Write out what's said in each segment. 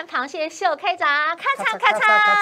看螃蟹秀开闸，咔嚓咔咔嚓咔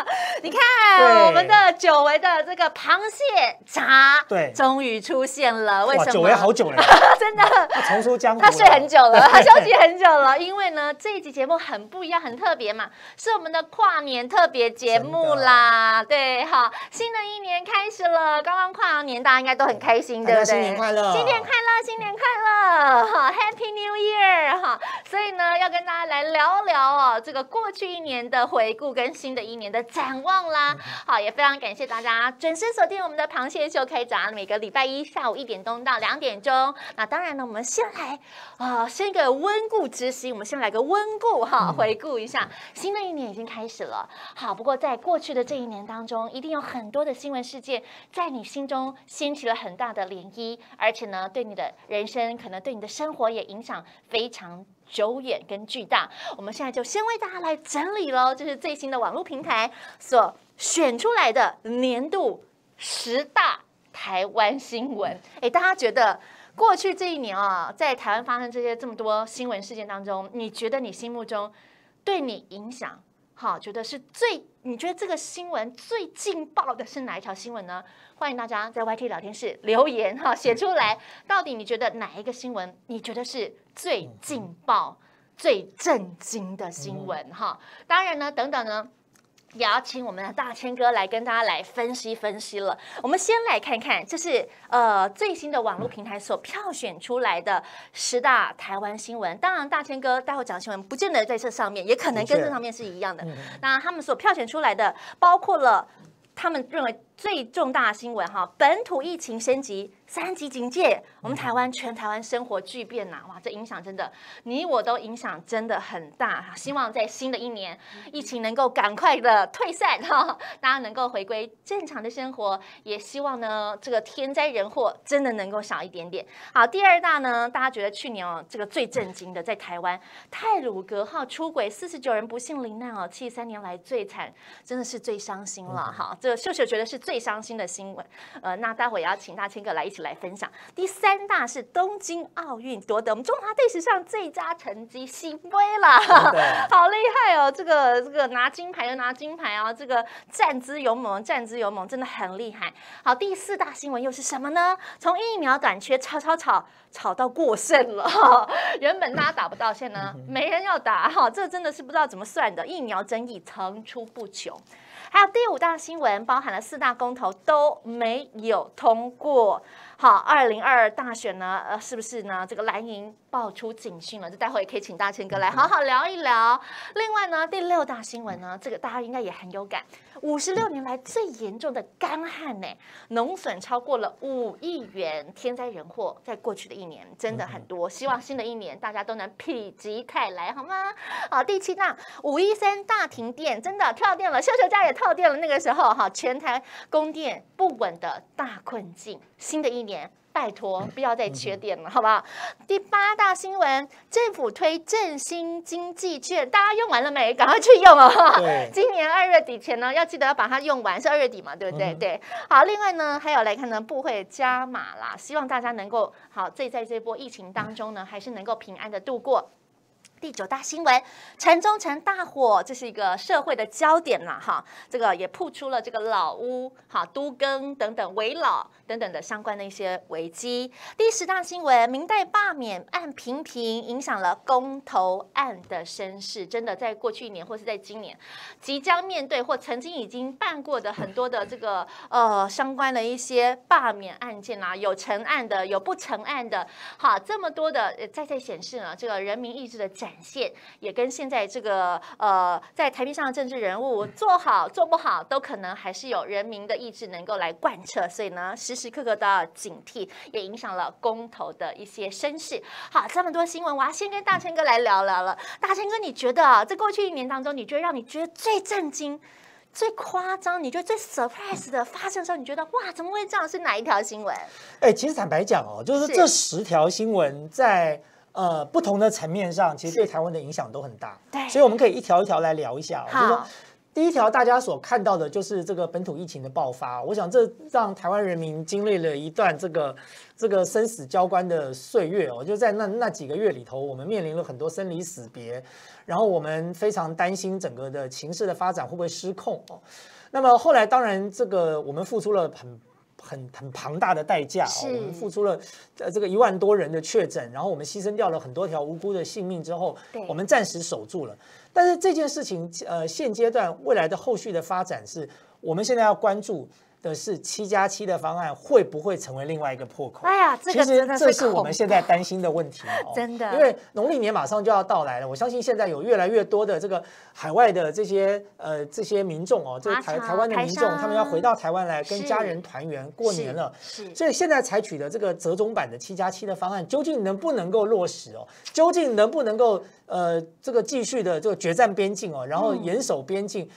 嚓！你看我们的久违的这个螃蟹闸，对终于出现了。为，什么？久违好久了，真的。他重出江湖。他睡很久了，他休息很久了，因为呢，这一集节目很不一样，很特别嘛，是我们的跨年特别节目啦。对，好，新的一年开始了，刚刚跨完年，大家应该都很开心，对不对？新年快乐新年快乐，新年快乐，哈，Happy New Year，哈。所以呢，要跟大家来聊聊哦，这个过去一年的回顾跟新的一年的展望啦。好，也非常感谢大家准时锁定我们的螃蟹秀开闸，每个礼拜一下午一点钟到两点钟。那当然呢，我们先来啊、先一个温故知新，我们先来个温故哈，回顾一下新的一年已经开始了。好，不过在过去的这一年当中，一定有很多的新闻事件在你心中掀起了很大的涟漪，而且呢，对你的人生，可能对你的生活也影响非常。久远跟巨大，我们现在就先为大家来整理喽，这是最新的网络平台所选出来的年度十大台湾新闻。哎，大家觉得过去这一年啊，在台湾发生这些这么多新闻事件当中，你觉得你心目中对你影响，好，觉得是最你觉得这个新闻最劲爆的是哪一条新闻呢？欢迎大家在 YT 聊天室留言哈，写出来，到底你觉得哪一个新闻你觉得是最劲爆、最震惊的新闻哈？当然呢，等等呢。也要请我们的大千哥来跟大家来分析分析了。我们先来看看，这是呃最新的网络平台所票选出来的十大台湾新闻。当然，大千哥待会讲新闻，不见得在这上面，也可能跟这上面是一样的。那他们所票选出来的，包括了他们认为最重大的新闻哈，本土疫情升级。三级警戒，我们台湾全台湾生活巨变呐，哇，这影响真的你我都影响真的很大。希望在新的一年，疫情能够赶快的退散哈，大家能够回归正常的生活。也希望呢，这个天灾人祸真的能够少一点点。好，第二大呢，大家觉得去年哦，这个最震惊的，在台湾泰鲁格号出轨，四十九人不幸罹难哦，七十三年来最惨，真的是最伤心了哈。这个秀秀觉得是最伤心的新闻。呃，那待会也要请大千哥来一起。来分享第三大是东京奥运夺得我们中华队史上最佳成绩，喜杯啦，好厉害哦！这个这个拿金牌又拿金牌啊，这个战之勇猛，战之勇猛，真的很厉害。好，第四大新闻又是什么呢？从疫苗短缺吵吵吵吵到过剩了，原本大家打不到，现在呢没人要打哈，这真的是不知道怎么算的，疫苗争议层出不穷。还有第五大新闻，包含了四大公投都没有通过。好，二零二二大选呢，呃，是不是呢？这个蓝营爆出警讯了，这待会也可以请大千哥来好好聊一聊。另外呢，第六大新闻呢，这个大家应该也很有感，五十六年来最严重的干旱呢，农损超过了五亿元，天灾人祸在过去的一年真的很多。希望新的一年大家都能否极泰来，好吗？好，第七大五一三大停电，真的跳电了，秀秀家也跳电了。那个时候哈，全台供电不稳的大困境，新的一年。拜托，不要再缺电了，好不好？第八大新闻，政府推振兴经济券，大家用完了没？赶快去用哦！今年二月底前呢，要记得要把它用完，是二月底嘛，对不对？对。好，另外呢，还有来看呢，部会加码啦，希望大家能够好，这在这波疫情当中呢，还是能够平安的度过。第九大新闻，城中城大火，这是一个社会的焦点呐，哈，这个也曝出了这个老屋、哈都更等等围老等等的相关的一些危机。第十大新闻，明代罢免案频频，影响了公投案的声势。真的，在过去一年或是在今年，即将面对或曾经已经办过的很多的这个呃相关的一些罢免案件啊，有成案的，有不成案的，好，这么多的在在显示呢，这个人民意志的展。展现也跟现在这个呃，在台面上的政治人物做好做不好，都可能还是有人民的意志能够来贯彻，所以呢，时时刻刻都要警惕，也影响了公投的一些声势。好，这么多新闻，我要先跟大千哥来聊聊了。大千哥，你觉得，在过去一年当中，你觉得让你觉得最震惊、最夸张，你觉得最 surprise 的发生的时候，你觉得哇，怎么会这样？是哪一条新闻？哎，其实坦白讲哦，就是这十条新闻在。呃，不同的层面上，其实对台湾的影响都很大。对，所以我们可以一条一条来聊一下。就说第一条大家所看到的就是这个本土疫情的爆发，我想这让台湾人民经历了一段这个这个生死交关的岁月哦，就在那那几个月里头，我们面临了很多生离死别，然后我们非常担心整个的情势的发展会不会失控哦。那么后来当然这个我们付出了很。很很庞大的代价哦，我们付出了呃这个一万多人的确诊，然后我们牺牲掉了很多条无辜的性命之后，我们暂时守住了。但是这件事情呃现阶段未来的后续的发展是我们现在要关注。的是七加七的方案会不会成为另外一个破口？哎呀，这其实这是我们现在担心的问题哦。真的，因为农历年马上就要到来了，我相信现在有越来越多的这个海外的这些呃这些民众哦，这个台台湾的民众，他们要回到台湾来跟家人团圆过年了。是，所以现在采取的这个折中版的七加七的方案，究竟能不能够落实哦？究竟能不能够呃这个继续的这个决战边境哦，然后严守边境？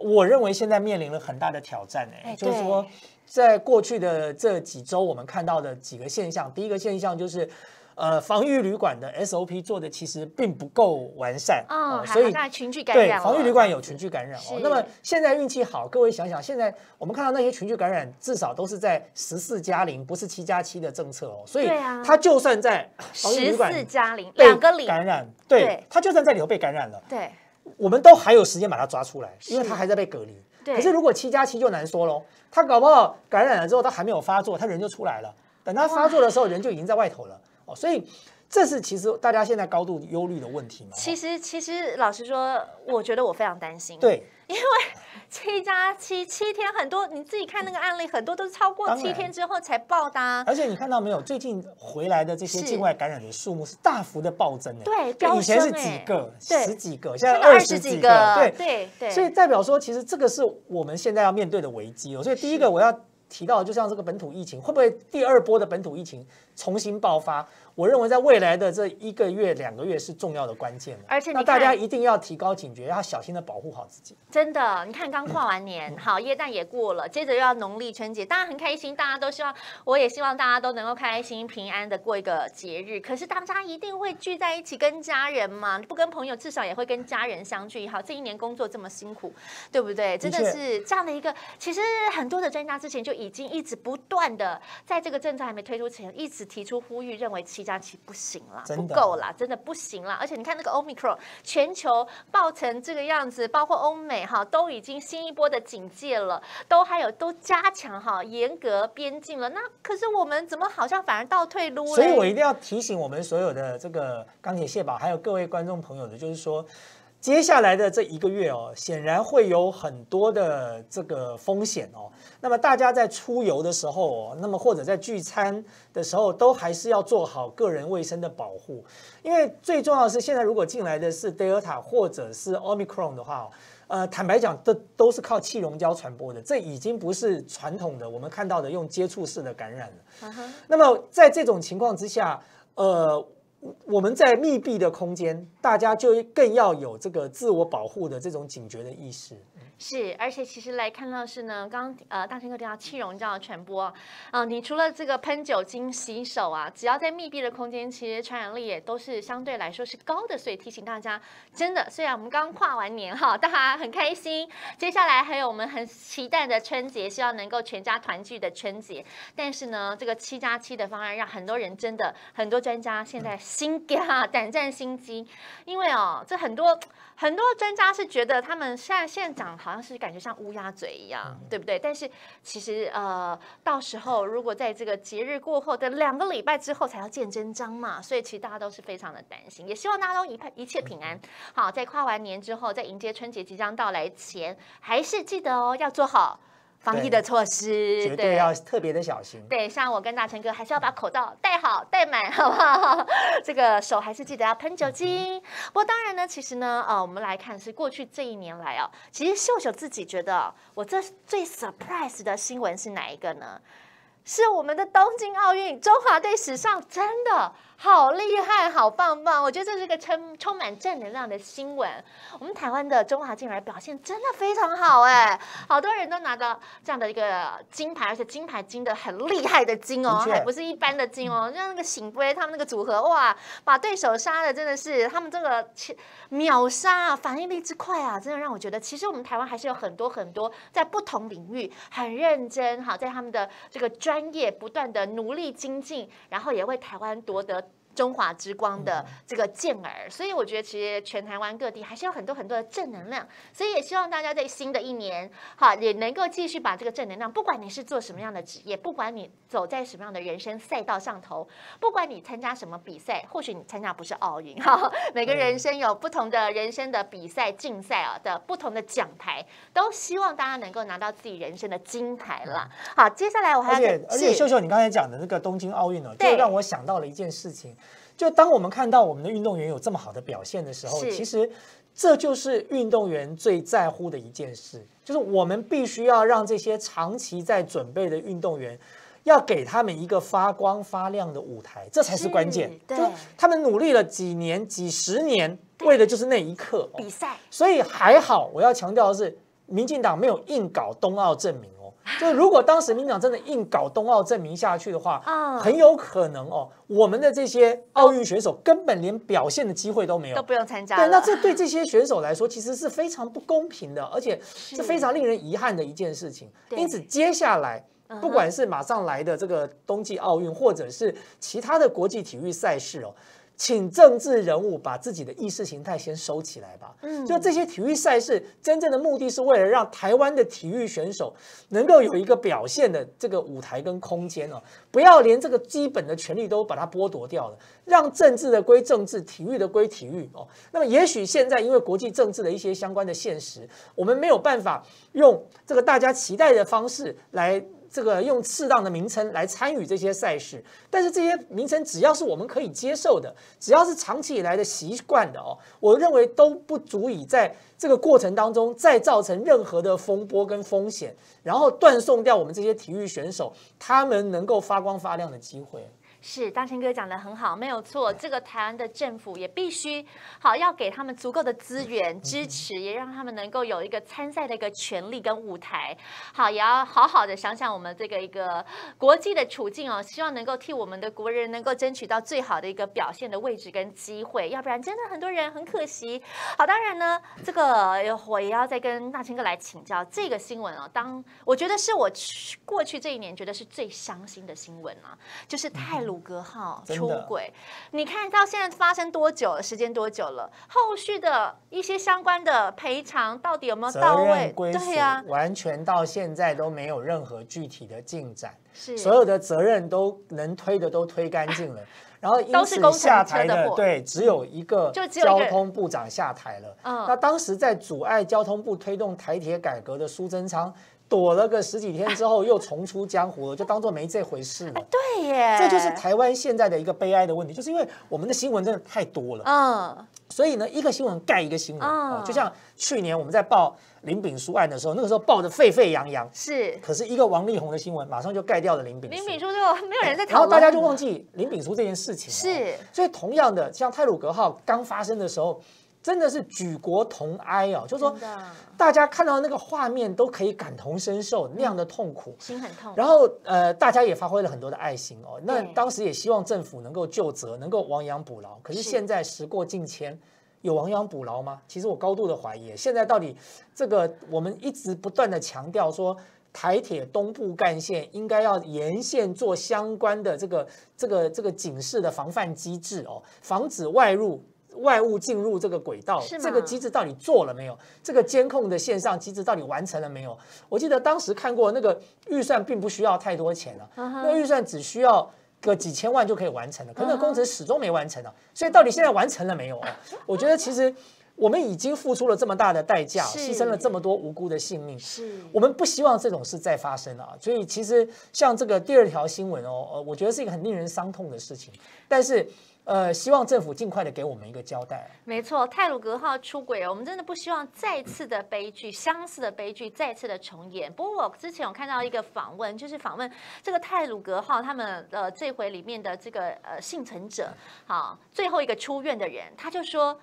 我认为现在面临了很大的挑战，哎，就是说，在过去的这几周，我们看到的几个现象，第一个现象就是，呃，防御旅馆的 SOP 做的其实并不够完善，哦，所以群聚感染，对，防御旅馆有群聚感染哦。那么现在运气好，各位想想，现在我们看到那些群聚感染，至少都是在十四加零，不是七加七的政策哦。所以，他就算在十四加零两个零感染，对，他就算在里头被感染了，对。我们都还有时间把他抓出来，因为他还在被隔离。可是如果七加七就难说喽，他搞不好感染了之后，他还没有发作，他人就出来了。等他发作的时候，人就已经在外头了。哦，所以这是其实大家现在高度忧虑的问题吗。其实，其实老实说，我觉得我非常担心。对。因为 七加七七天很多，你自己看那个案例，很多都是超过七天之后才报的。而且你看到没有，最近回来的这些境外感染的数目是大幅的暴增的。对，以前是几个、十几个，现在二十几个。对对对。所以代表说，其实这个是我们现在要面对的危机哦。所以第一个我要提到，就像这个本土疫情，会不会第二波的本土疫情重新爆发？我认为在未来的这一个月、两个月是重要的关键而且那大家一定要提高警觉，要小心的保护好自己。真的，你看刚跨完年，好，耶诞也过了，接着又要农历春节，大家很开心，大家都希望，我也希望大家都能够开心、平安的过一个节日。可是大家一定会聚在一起跟家人嘛，不跟朋友，至少也会跟家人相聚。好，这一年工作这么辛苦，对不对？真的是这样的一个，其实很多的专家之前就已经一直不断的在这个政策还没推出前，一直提出呼吁，认为七加七不行了，不够了，真的不行了。而且你看那个 Omicron 全球爆成这个样子，包括欧美哈，都已经新一波的警戒了，都还有都加强哈严格边境了。那可是我们怎么好像反而倒退路？所以我一定要提醒我们所有的这个钢铁蟹堡，还有各位观众朋友的，就是说。接下来的这一个月哦，显然会有很多的这个风险哦。那么大家在出游的时候哦，那么或者在聚餐的时候，都还是要做好个人卫生的保护。因为最重要的是，现在如果进来的是 Delta 或者是 Omicron 的话，哦呃，坦白讲，这都是靠气溶胶传播的，这已经不是传统的我们看到的用接触式的感染了。那么在这种情况之下，呃。我们在密闭的空间，大家就更要有这个自我保护的这种警觉的意识。是，而且其实来看到是呢，刚呃大天哥提到气溶胶的传播啊，你除了这个喷酒精洗手啊，只要在密闭的空间，其实传染力也都是相对来说是高的。所以提醒大家，真的，虽然我们刚跨完年哈，大家很开心，接下来还有我们很期待的春节，希望能够全家团聚的春节。但是呢，这个七加七的方案让很多人真的很多专家现在心惊 胆战心惊，因为哦，这很多。很多专家是觉得他们现在现在讲好像是感觉像乌鸦嘴一样，对不对？但是其实呃，到时候如果在这个节日过后的两个礼拜之后才要见真章嘛，所以其实大家都是非常的担心，也希望大家都一一切平安。好，在跨完年之后，在迎接春节即将到来前，还是记得哦，要做好。防疫的措施，绝对要特别的小心。对，像我跟大成哥，还是要把口罩戴好、戴满，好不好？这个手还是记得要喷酒精。不过当然呢，其实呢，呃，我们来看是过去这一年来哦，其实秀秀自己觉得，我这最 surprise 的新闻是哪一个呢？是我们的东京奥运，中华队史上真的。好厉害，好棒棒！我觉得这是个充充满正能量的新闻。我们台湾的中华健儿表现真的非常好哎，好多人都拿到这样的一个金牌，而且金牌金的很厉害的金哦，还不是一般的金哦。像那个醒杯他们那个组合哇，把对手杀的真的是他们这个秒杀，啊反应力之快啊，真的让我觉得其实我们台湾还是有很多很多在不同领域很认真哈，在他们的这个专业不断的努力精进，然后也为台湾夺得。中华之光的这个健儿，所以我觉得其实全台湾各地还是有很多很多的正能量，所以也希望大家在新的一年，哈，也能够继续把这个正能量，不管你是做什么样的职业，不管你走在什么样的人生赛道上头，不管你参加什么比赛，或许你参加不是奥运，哈，每个人生有不同的人生的比赛竞赛啊的不同的奖牌，都希望大家能够拿到自己人生的金牌啦。好，接下来我还而且而且秀秀，你刚才讲的那个东京奥运呢，就让我想到了一件事情。就当我们看到我们的运动员有这么好的表现的时候，其实这就是运动员最在乎的一件事，就是我们必须要让这些长期在准备的运动员，要给他们一个发光发亮的舞台，这才是关键。对他们努力了几年、几十年，为的就是那一刻比赛。所以还好，我要强调的是，民进党没有硬搞冬奥证明。就如果当时民党真的硬搞冬奥证明下去的话，啊，很有可能哦，我们的这些奥运选手根本连表现的机会都没有，都不用参加。对，那这对这些选手来说，其实是非常不公平的，而且是非常令人遗憾的一件事情。因此，接下来不管是马上来的这个冬季奥运，或者是其他的国际体育赛事哦。请政治人物把自己的意识形态先收起来吧。嗯，就这些体育赛事，真正的目的是为了让台湾的体育选手能够有一个表现的这个舞台跟空间哦，不要连这个基本的权利都把它剥夺掉了，让政治的归政治，体育的归体育哦。那么，也许现在因为国际政治的一些相关的现实，我们没有办法用这个大家期待的方式来。这个用适当的名称来参与这些赛事，但是这些名称只要是我们可以接受的，只要是长期以来的习惯的哦，我认为都不足以在这个过程当中再造成任何的风波跟风险，然后断送掉我们这些体育选手他们能够发光发亮的机会。是大清哥讲的很好，没有错。这个台湾的政府也必须好，要给他们足够的资源支持，也让他们能够有一个参赛的一个权利跟舞台。好，也要好好的想想我们这个一个国际的处境哦，希望能够替我们的国人能够争取到最好的一个表现的位置跟机会。要不然真的很多人很可惜。好，当然呢，这个我也要再跟大清哥来请教这个新闻哦。当我觉得是我去过去这一年觉得是最伤心的新闻啊，就是泰鲁。鲁格号出轨，你看到现在发生多久了？时间多久了？后续的一些相关的赔偿到底有没有到位？对呀，完全到现在都没有任何具体的进展，是所有的责任都能推的都推干净了，然后因此下台的对，只有一个交通部长下台了。嗯，那当时在阻碍交通部推动台铁改革的苏贞昌。躲了个十几天之后，又重出江湖了，就当做没这回事了。对耶，这就是台湾现在的一个悲哀的问题，就是因为我们的新闻真的太多了。嗯，所以呢，一个新闻盖一个新闻啊，就像去年我们在报林炳书案的时候，那个时候报的沸沸扬扬，是。可是一个王力宏的新闻，马上就盖掉了林炳。林炳书就没有人在讨论，然后大家就忘记林炳书这件事情。是。所以同样的，像泰鲁格号刚发生的时候。真的是举国同哀哦，就是说，大家看到那个画面都可以感同身受那样的痛苦，心很痛。然后呃，大家也发挥了很多的爱心哦。那当时也希望政府能够救责，能够亡羊补牢。可是现在时过境迁，有亡羊补牢吗？其实我高度的怀疑。现在到底这个我们一直不断的强调说，台铁东部干线应该要沿线做相关的这个这个这个警示的防范机制哦，防止外入。外物进入这个轨道，这个机制到底做了没有？这个监控的线上机制到底完成了没有？我记得当时看过那个预算，并不需要太多钱了，那预算只需要个几千万就可以完成了，可那工程始终没完成啊。所以到底现在完成了没有啊？我觉得其实我们已经付出了这么大的代价，牺牲了这么多无辜的性命，是我们不希望这种事再发生啊。所以其实像这个第二条新闻哦，呃，我觉得是一个很令人伤痛的事情，但是。呃，希望政府尽快的给我们一个交代。没错，泰鲁格号出轨，我们真的不希望再次的悲剧、相似的悲剧再次的重演。不过我之前有看到一个访问，就是访问这个泰鲁格号他们呃这回里面的这个呃幸存者，好，最后一个出院的人，他就说。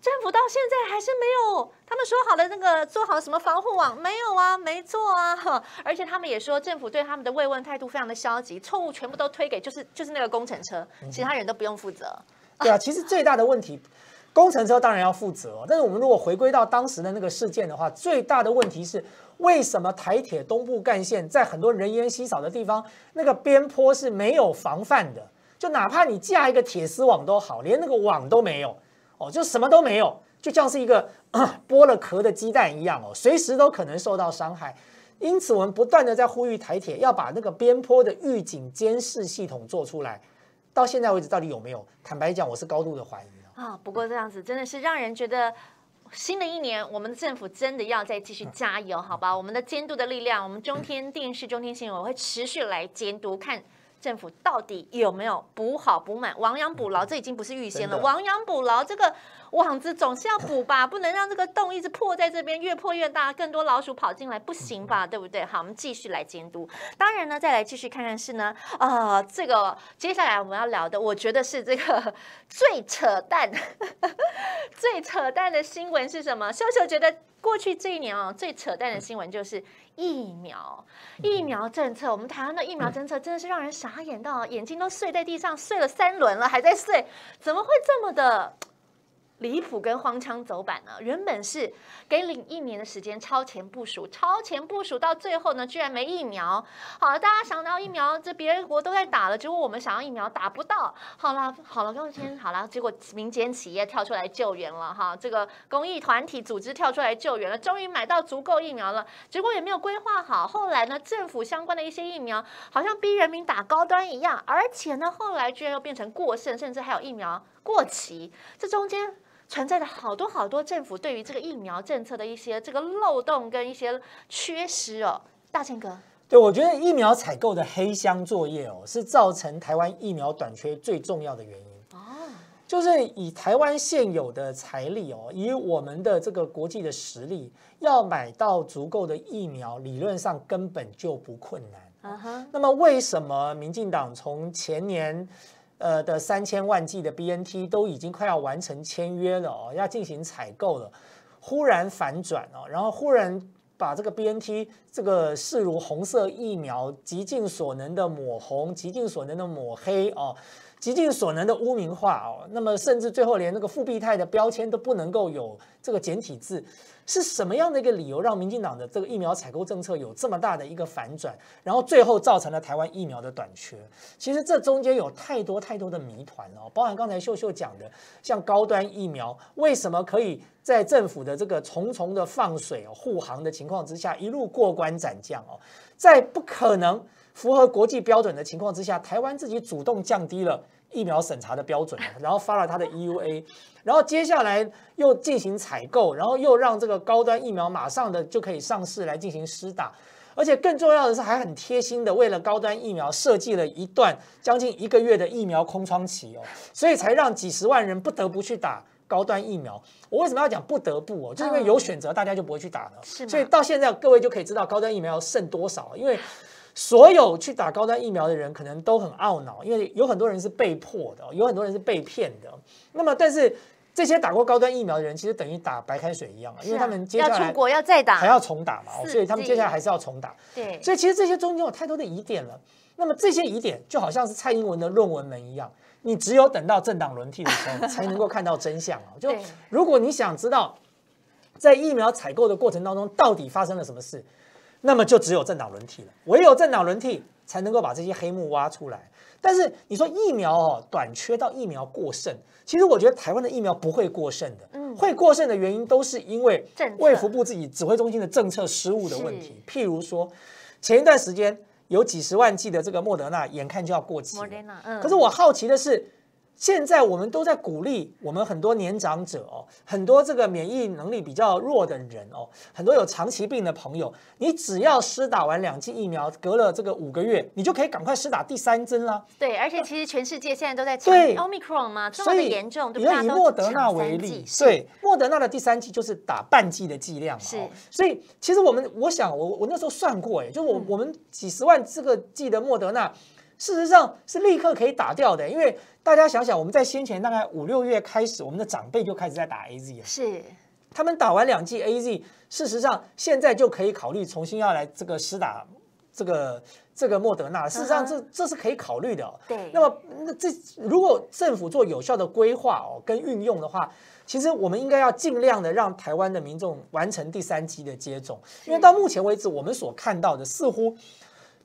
政府到现在还是没有，他们说好的那个做好什么防护网没有啊，没做啊，而且他们也说政府对他们的慰问态度非常的消极，错误全部都推给就是就是那个工程车，其他人都不用负责。对啊，其实最大的问题，工程车当然要负责，但是我们如果回归到当时的那个事件的话，最大的问题是为什么台铁东部干线在很多人烟稀少的地方，那个边坡是没有防范的，就哪怕你架一个铁丝网都好，连那个网都没有。哦，就什么都没有，就像是一个剥了壳的鸡蛋一样哦，随时都可能受到伤害。因此，我们不断的在呼吁台铁要把那个边坡的预警监视系统做出来。到现在为止，到底有没有？坦白讲，我是高度的怀疑啊。不过这样子真的是让人觉得，新的一年我们的政府真的要再继续加油，好吧？我们的监督的力量，我们中天电视、中天新闻会持续来监督看。政府到底有没有补好补满、亡羊补牢？这已经不是预先了。亡羊补牢，这个网子总是要补吧，不能让这个洞一直破在这边，越破越大，更多老鼠跑进来，不行吧？对不对？好，我们继续来监督。当然呢，再来继续看看是呢，呃，这个接下来我们要聊的，我觉得是这个 最扯淡、最扯淡的新闻是什么？秀秀觉得。过去这一年啊，最扯淡的新闻就是疫苗疫苗政策。我们台湾的疫苗政策真的是让人傻眼到眼睛都睡在地上，睡了三轮了，还在睡，怎么会这么的？离谱跟荒腔走板呢？原本是给领一年的时间超前部署，超前部署到最后呢，居然没疫苗。好了，大家想到疫苗，这别人国都在打了，结果我们想要疫苗打不到。好了，好了，刚先好了，结果民间企业跳出来救援了哈，这个公益团体组织跳出来救援了，终于买到足够疫苗了。结果也没有规划好，后来呢，政府相关的一些疫苗好像逼人民打高端一样，而且呢，后来居然又变成过剩，甚至还有疫苗过期，这中间。存在着好多好多政府对于这个疫苗政策的一些这个漏洞跟一些缺失哦，大千哥，对我觉得疫苗采购的黑箱作业哦，是造成台湾疫苗短缺最重要的原因哦，就是以台湾现有的财力哦，以我们的这个国际的实力，要买到足够的疫苗，理论上根本就不困难。嗯哼，那么为什么民进党从前年？呃的三千万剂的 BNT 都已经快要完成签约了哦，要进行采购了，忽然反转哦，然后忽然把这个 BNT 这个视如红色疫苗，极尽所能的抹红，极尽所能的抹黑哦，极尽所能的污名化哦，那么甚至最后连那个复必泰的标签都不能够有这个简体字。是什么样的一个理由让民进党的这个疫苗采购政策有这么大的一个反转，然后最后造成了台湾疫苗的短缺？其实这中间有太多太多的谜团哦，包含刚才秀秀讲的，像高端疫苗为什么可以在政府的这个重重的放水护航的情况之下一路过关斩将哦，在不可能符合国际标准的情况之下，台湾自己主动降低了。疫苗审查的标准，然后发了他的 EUA，然后接下来又进行采购，然后又让这个高端疫苗马上的就可以上市来进行施打，而且更重要的是还很贴心的为了高端疫苗设计了一段将近一个月的疫苗空窗期哦，所以才让几十万人不得不去打高端疫苗。我为什么要讲不得不哦？就是因为有选择，大家就不会去打了。所以到现在各位就可以知道高端疫苗剩多少，因为。所有去打高端疫苗的人可能都很懊恼，因为有很多人是被迫的，有很多人是被骗的。那么，但是这些打过高端疫苗的人，其实等于打白开水一样，因为他们接下来要出国要再打，还要重打嘛，所以他们接下来还是要重打。对，所以其实这些中间有太多的疑点了。那么这些疑点就好像是蔡英文的论文门一样，你只有等到政党轮替的时候，才能够看到真相啊。就如果你想知道在疫苗采购的过程当中到底发生了什么事。那么就只有政党轮替了，唯有政党轮替才能够把这些黑幕挖出来。但是你说疫苗哦短缺到疫苗过剩，其实我觉得台湾的疫苗不会过剩的，嗯，会过剩的原因都是因为卫福部自己指挥中心的政策失误的问题。譬如说，前一段时间有几十万剂的这个莫德纳眼看就要过期，可是我好奇的是，现在我们都在鼓励我们很多年长者哦，很多这个免疫能力比较弱的人哦，很多有长期病的朋友，你只要施打完两剂疫苗，隔了这个五个月，你就可以赶快施打第三针啦。对，而且其实全世界现在都在抢对 Omicron 嘛，这么的严重，对以不对？以莫德纳抢为例对，莫德纳的第三剂就是打半剂的剂量嘛。所以其实我们，我想我我那时候算过，哎，就我嗯我们几十万这个剂的莫德纳。事实上是立刻可以打掉的，因为大家想想，我们在先前大概五六月开始，我们的长辈就开始在打 A Z 了。是他们打完两剂 A Z，事实上现在就可以考虑重新要来这个施打这个这个莫德纳。事实上这，这是可以考虑的、哦。对那么那这如果政府做有效的规划哦跟运用的话，其实我们应该要尽量的让台湾的民众完成第三期的接种，因为到目前为止我们所看到的似乎。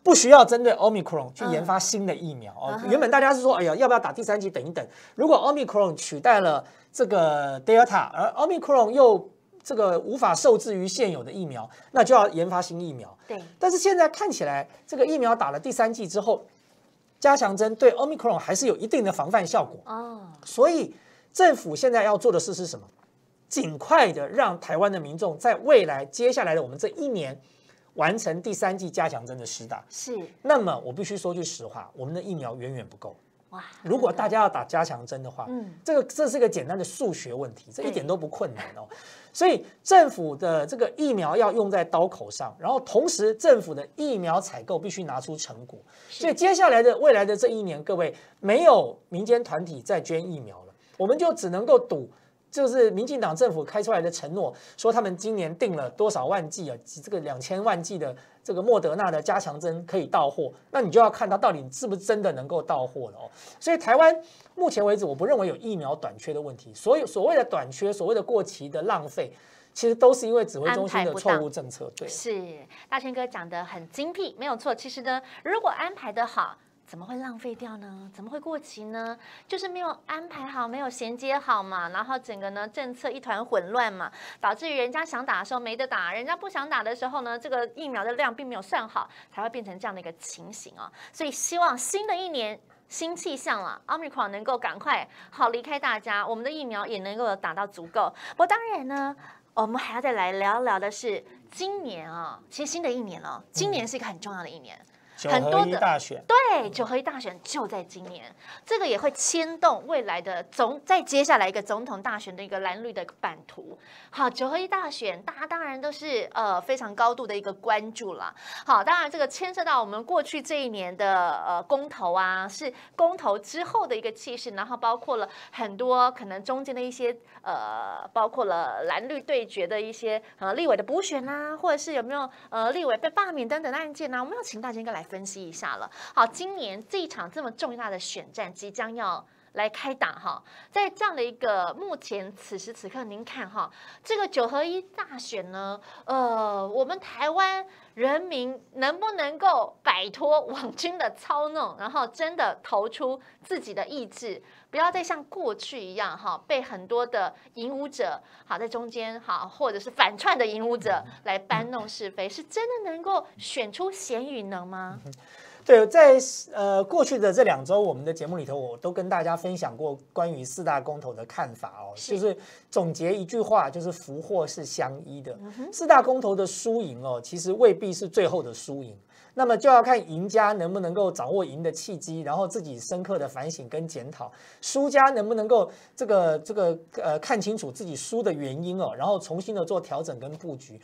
不需要针对 Omicron 去研发新的疫苗哦原本大家是说，哎呀，要不要打第三剂？等一等。如果 Omicron 取代了这个 Delta，而 Omicron 又这个无法受制于现有的疫苗，那就要研发新疫苗。对，但是现在看起来，这个疫苗打了第三剂之后，加强针对 Omicron 还是有一定的防范效果。哦，所以政府现在要做的事是什么？尽快的让台湾的民众在未来接下来的我们这一年完成第三季加强针的施打。是那么我必须说句实话，我们的疫苗远远不够。哇，如果大家要打加强针的话，嗯这个这是一个简单的数学问题，这一对点都不困难哦。所以政府的这个疫苗要用在刀口上，然后同时政府的疫苗采购必须拿出成果。所以接下来的未来的这一年，各位没有民间团体在捐疫苗了，我们就只能够赌。就是民进党政府开出来的承诺，说他们今年订了多少万剂啊，这个两千万剂的这个莫德纳的加强针可以到货，那你就要看它到底是不是真的能够到货了哦。所以台湾目前为止，我不认为有疫苗短缺的问题，所有所谓的短缺，所谓的过期的浪费，其实都是因为指挥中心的错误政策。对，是大千哥讲的很精辟，没有错。其实呢，如果安排的好。怎么会浪费掉呢？怎么会过期呢？就是没有安排好，没有衔接好嘛，然后整个呢政策一团混乱嘛，导致于人家想打的时候没得打，人家不想打的时候呢，这个疫苗的量并没有算好，才会变成这样的一个情形哦。所以希望新的一年。新气象了，Omicron 能够赶快好离开大家，我们的疫苗也能够打到足够。不过当然呢，我们还要再来聊聊的是今年啊、其实新的一年了，今年是一个很重要的一年。很多的大选，对，九合一大选就在今年，这个也会牵动未来的总，在接下来一个总统大选的一个蓝绿的版图。好，九合一大选，大家当然都是呃非常高度的一个关注了。好，当然这个牵涉到我们过去这一年的呃公投啊，是公投之后的一个气势，然后包括了很多可能中间的一些呃，包括了蓝绿对决的一些呃立委的补选啊，或者是有没有呃立委被罢免等等的案件啊、我们要请大家应该来分析一下了。好，今年这一场这么重大的选战即将要。来开打哈，在这样的一个目前此时此刻，您看哈，这个九合一大选呢，呃，我们台湾人民能不能够摆脱网军的操弄，然后真的投出自己的意志，不要再像过去一样哈，被很多的引武者好在中间好，或者是反串的引武者来搬弄是非，是真的能够选出贤与能吗？对，在呃过去的这两周，我们的节目里头，我都跟大家分享过关于四大公投的看法哦，就是总结一句话，就是福祸是相依的。嗯四大公投的输赢哦，其实未必是最后的输赢，那么就要看赢家能不能够掌握赢的契机，然后自己深刻的反省跟检讨；输家能不能够这个这个呃看清楚自己输的原因哦，然后重新的做调整跟布局。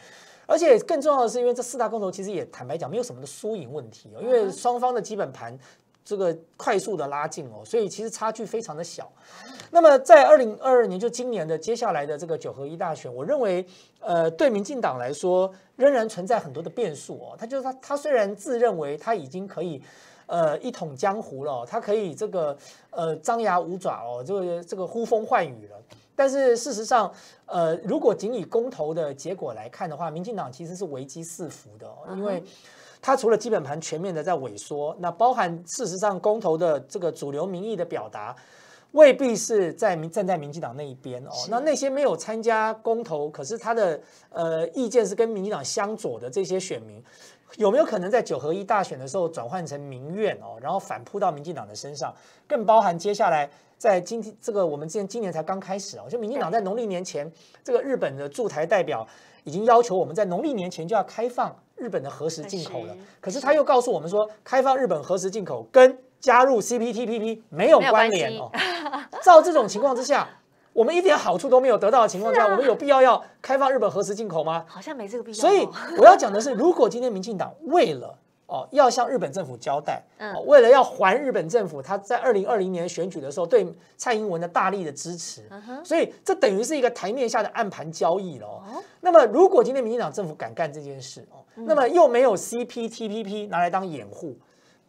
而且更重要的是，因为这四大公投其实也坦白讲没有什么的输赢问题哦，因为双方的基本盘这个快速的拉近哦，所以其实差距非常的小。那么在二零二二年，就今年的接下来的这个九合一大选，我认为呃对民进党来说仍然存在很多的变数哦。他就是他他虽然自认为他已经可以。呃，一统江湖了哦，他可以这个呃张牙舞爪哦，这个这个呼风唤雨了。但是事实上，呃，如果仅以公投的结果来看的话，民进党其实是危机四伏的、哦，因为它除了基本盘全面的在萎缩，那包含事实上公投的这个主流民意的表达，未必是在民站在民进党那一边哦。那那些没有参加公投，可是他的呃意见是跟民进党相左的这些选民，有没有可能在九合一大选的时候转换成民怨哦，然后反扑到民进党的身上？更包含接下来在今天这个我们之前今年才刚开始哦，就民进党在农历年前，这个日本的驻台代表已经要求我们在农历年前就要开放日本的核实进口了。可是他又告诉我们说，开放日本核实进口跟加入 CPTPP 没有关联哦。照这种情况之下，我们一点好处都没有得到的情况下，我们有必要要开放日本核实进口吗？好像没这个必要哦。所以我要讲的是，如果今天民进党为了哦要向日本政府交代，嗯哦为了要还日本政府他在二零二零年选举的时候对蔡英文的大力的支持，嗯所以这等于是一个台面下的暗盘交易了哦。哦那么如果今天民进党政府敢干这件事哦，嗯那么又没有 CPTPP 拿来当掩护。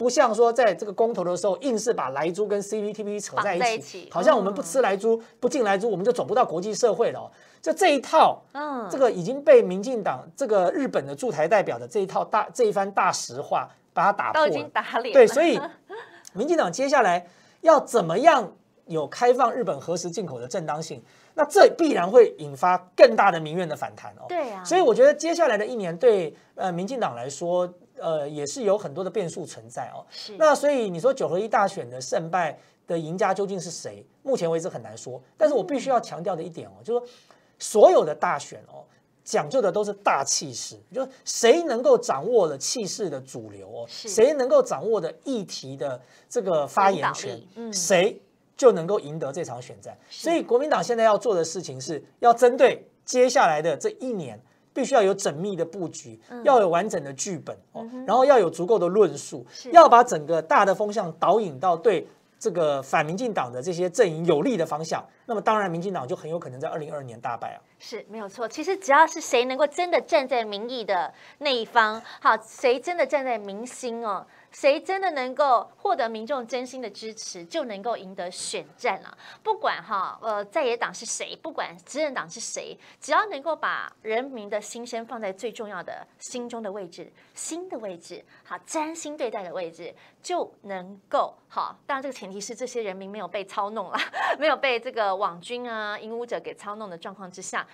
不像说在这个公投的时候，硬是把莱猪跟 CPTPP 扯在一起，好像我们不嗯吃莱猪、不进莱猪，我们就走不到国际社会了、哦。就这一套，嗯这个已经被民进党这个日本的驻台代表的这一套大这一番大实话，把它打破都已经了。打脸。对，所以 民进党接下来要怎么样有开放日本核实进口的正当性？那这必然会引发更大的民怨的反弹哦。对啊，所以我觉得接下来的一年对呃民进党来说，呃也是有很多的变数存在哦。是那所以你说九合一大选的胜败的赢家究竟是谁？目前为止很难说。但是我必须要强调的一点哦，就是说所有的大选哦，讲究的都是大气势，就是谁能够掌握了气势的主流哦，谁能够掌握的议题的这个发言权，嗯谁就能够赢得这场选战。所以国民党现在要做的事情是要针对接下来的这一年。必须要有缜密的布局，嗯要有完整的剧本哦，然后要有足够的论述，要把整个大的风向导引到对这个反民进党的这些阵营有利的方向。那么当然，民进党就很有可能在二零二二年大败啊。是没有错。其实只要是谁能够真的站在民意的那一方，好，谁真的站在民心哦，谁真的能够获得民众真心的支持，就能够赢得选战了。不管哈，呃，在野党是谁，不管执政党是谁，只要能够把人民的心声放在最重要的心中的位置、心的位置，好，真心对待的位置，就能够好。当然，这个前提是这些人民没有被操弄了，没有被这个网军啊、淫污者给操弄的状况之下。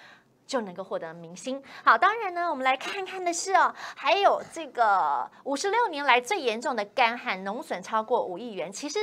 就能够获得民心。好，当然呢，我们来看看的是哦，还有这个五十六年来最严重的干旱，农损超过五亿元。其实，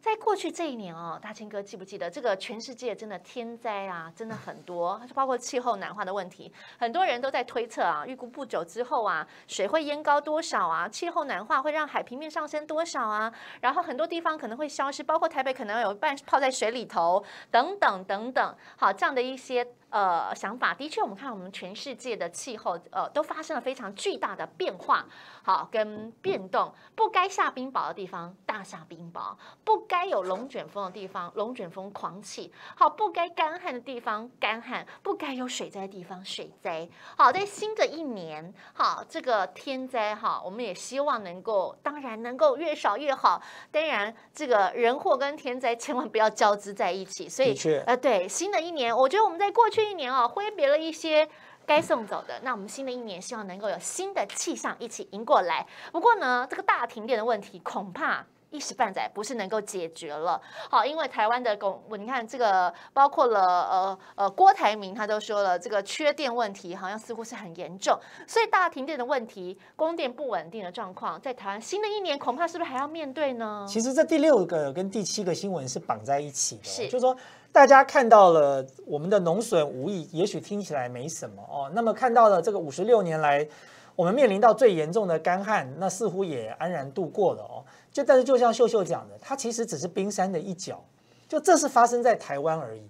在过去这一年哦，大清哥记不记得这个全世界真的天灾啊，真的很多，包括气候暖化的问题，很多人都在推测啊，预估不久之后啊，水会淹高多少啊，气候暖化会让海平面上升多少啊，然后很多地方可能会消失，包括台北可能有半泡在水里头，等等等等。好，这样的一些。呃，想法。的确，我们看我们全世界的气候，呃，都发生了非常巨大的变化，好跟变动。不该下冰雹的地方大下冰雹，不该有龙卷风的地方龙卷风狂起，好，不该干旱的地方干旱，不该有水灾的地方水灾。好，在新的一年，好，这个天灾哈，我们也希望能够，当然能够越少越好。当然，这个人祸跟天灾千万不要交织在一起。所以呃，对，新的一年，我觉得我们在过去一年啊，挥别了一些该送走的，那我们新的一年希望能够有新的气象一起迎过来。不过呢，这个大停电的问题恐怕。一时半载不是能够解决了，好，因为台湾的公，你看这个包括了呃呃郭台铭他都说了，这个缺电问题好像似乎是很严重，所以大停电的问题、供电不稳定的状况，在台湾新的一年恐怕是不是还要面对呢？其实这第六个跟第七个新闻是绑在一起的就是说大家看到了我们的农损无益，也许听起来没什么哦，那么看到了这个五十六年来我们面临到最严重的干旱，那似乎也安然度过了哦。就但是就像秀秀讲的，它其实只是冰山的一角，就这是发生在台湾而已。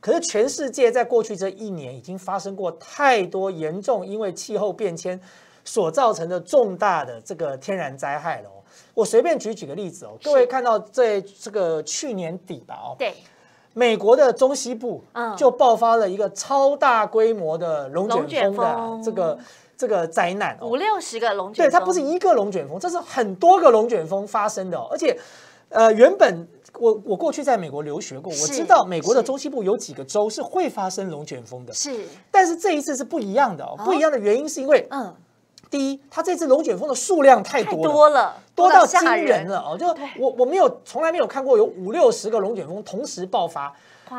可是全世界在过去这一年已经发生过太多严重因为气候变迁所造成的重大的这个天然灾害了哦。我随便举几个例子哦，各位看到在这个去年底吧哦，对，美国的中西部嗯。就爆发了一个超大规模的龙龙卷卷风的风。这个这个灾难哦。五。六十个龙卷对，风，它不是一个龙卷风，这是很多个龙卷风发生的哦、而且，呃，原本我我过去在美国留学过，我知道美国的中西部有几个州是会发生龙卷风的，是，但是这一次是不一样的哦。哦。不一样的原因是因为嗯，第一，它这次龙卷风的数量太太多了。多了，多到惊人了哦！就我我没有从来没有看过有五六十个龙卷风同时爆发。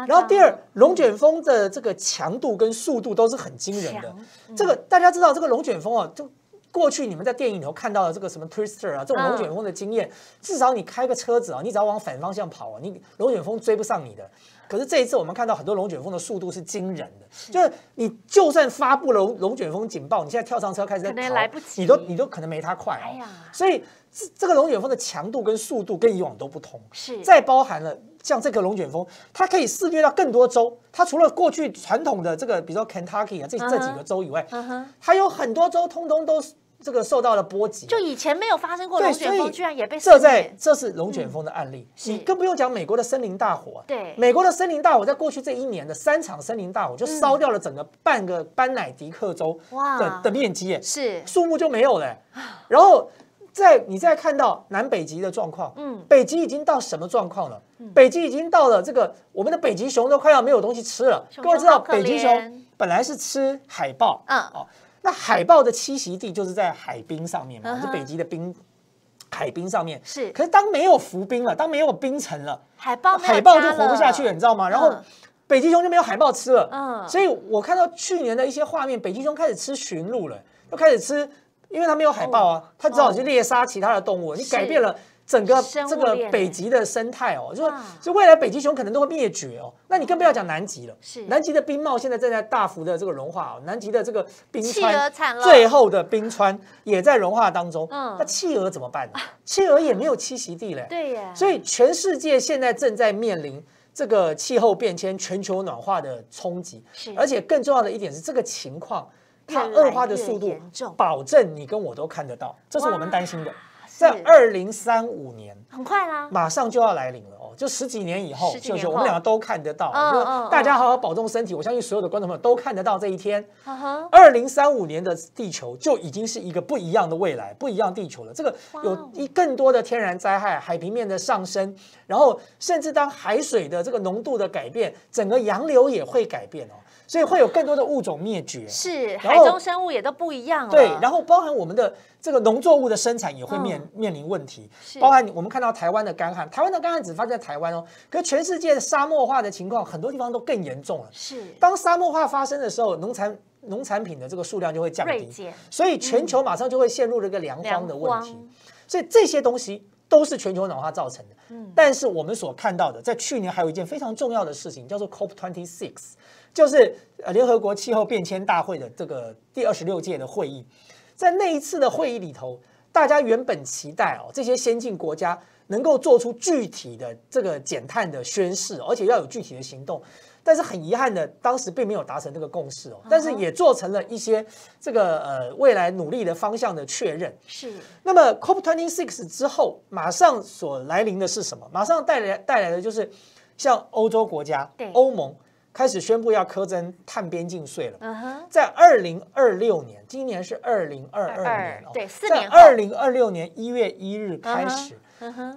然后第二，龙卷风的这个强度跟速度都是很惊人的这个大家知道，这个龙卷风啊，就过去你们在电影里头看到的这个什么 Twister 啊，这种龙卷风的经验，至少你开个车子啊，你只要往反方向跑啊，你龙卷风追不上你的。可是这一次我们看到很多龙卷风的速度是惊人的，就是你就算发布了龙龙卷风警报，你现在跳上车开始在可能也逃来不及。你都你都可能没它快哦。哎呀。所以这这个龙卷风的强度跟速度跟以往都不同，是。再包含了像这个龙卷风，它可以肆虐到更多州。它除了过去传统的这个，比如说 Kentucky 啊这这几个州以外，嗯哼，还有很多州通通都这个受到了波及。就以前没有发生过对，龙卷风，居然也被这在这是龙卷风的案例，你更不用讲美国的森林大火啊。对美国的森林大火在过去这一年的三场森林大火，就烧掉了整个半个班乃迪克州哇的的面积耶。是树木就没有了欸、然后在你再看到南北极的状况，嗯嗯，北极已经到什么状况了？北极已经到了这个我们的北极熊都快要没有东西吃了。各位知道北极熊本来是吃海豹，嗯哦，那海豹的栖息地就是在海冰上面嘛，是北极的冰。海冰上面是可是当没有浮冰了，当没有冰层了，海豹海豹就活不下去了，你知道吗？然后嗯北极熊就没有海豹吃了，嗯所以我看到去年的一些画面，北极熊开始吃驯鹿了，又开始吃，因为它没有海豹啊，它只好去猎杀其他的动物，你改变了。整个这个北极的生态哦，就是未来北极熊可能都会灭绝哦。那你更不要讲南极了，是南极的冰帽现在正在大幅的这个融化哦，南极的这个冰川最后的冰川也在融化当中。嗯那企鹅怎么办呢？企鹅也没有栖息地嘞。对耶，所以全世界现在正在面临这个气候变迁、全球暖化的冲击是，而且更重要的一点是，这个情况它恶化的速度，保证你跟我都看得到，这是我们担心的哇。在是。二零三五年，很快啦，马上就要来临了哦，就十几年以后，秀秀，我们后两个都看得到，大家好好保重身体。我相信所有的观众朋友都看得到这一天。二零三五年的地球就已经是一个不一样的未来，不一样地球了。这个有一更多的天然灾害，海平面的上升，然后甚至当海水的这个浓度的改变，整个洋流也会改变哦，所以会有更多的物种灭绝。是海中生物也都不一样了，对，然后包含我们的这个农作物的生产也会面、嗯。面临问题，包含我们看到台湾的干旱，台湾的干旱只发生在台湾哦，可是全世界的沙漠化的情况，很多地方都更严重了。是。当沙漠化发生的时候，农产农产品的这个数量就会降低，所以全球马上就会陷入了一个粮荒的问题。所以这些东西都是全球暖化造成的。嗯。但是我们所看到的，在去年还有一件非常重要的事情，叫做 COP26，就是呃联合国气候变迁大会的这个第二十六届的会议。在那一次的会议里头，大家原本期待哦，这些先进国家能够做出具体的这个减碳的宣誓，而且要有具体的行动。但是很遗憾的，当时并没有达成这个共识哦，但是也做成了一些这个呃未来努力的方向的确认。是那么 COP26 之后，马上所来临的是什么？马上带来带来的就是像欧洲国家对、欧盟开始宣布要苛征碳边境税了。在二零二六年，今年是二零二二年哦，对四在年后。二零二六年一月一日开始，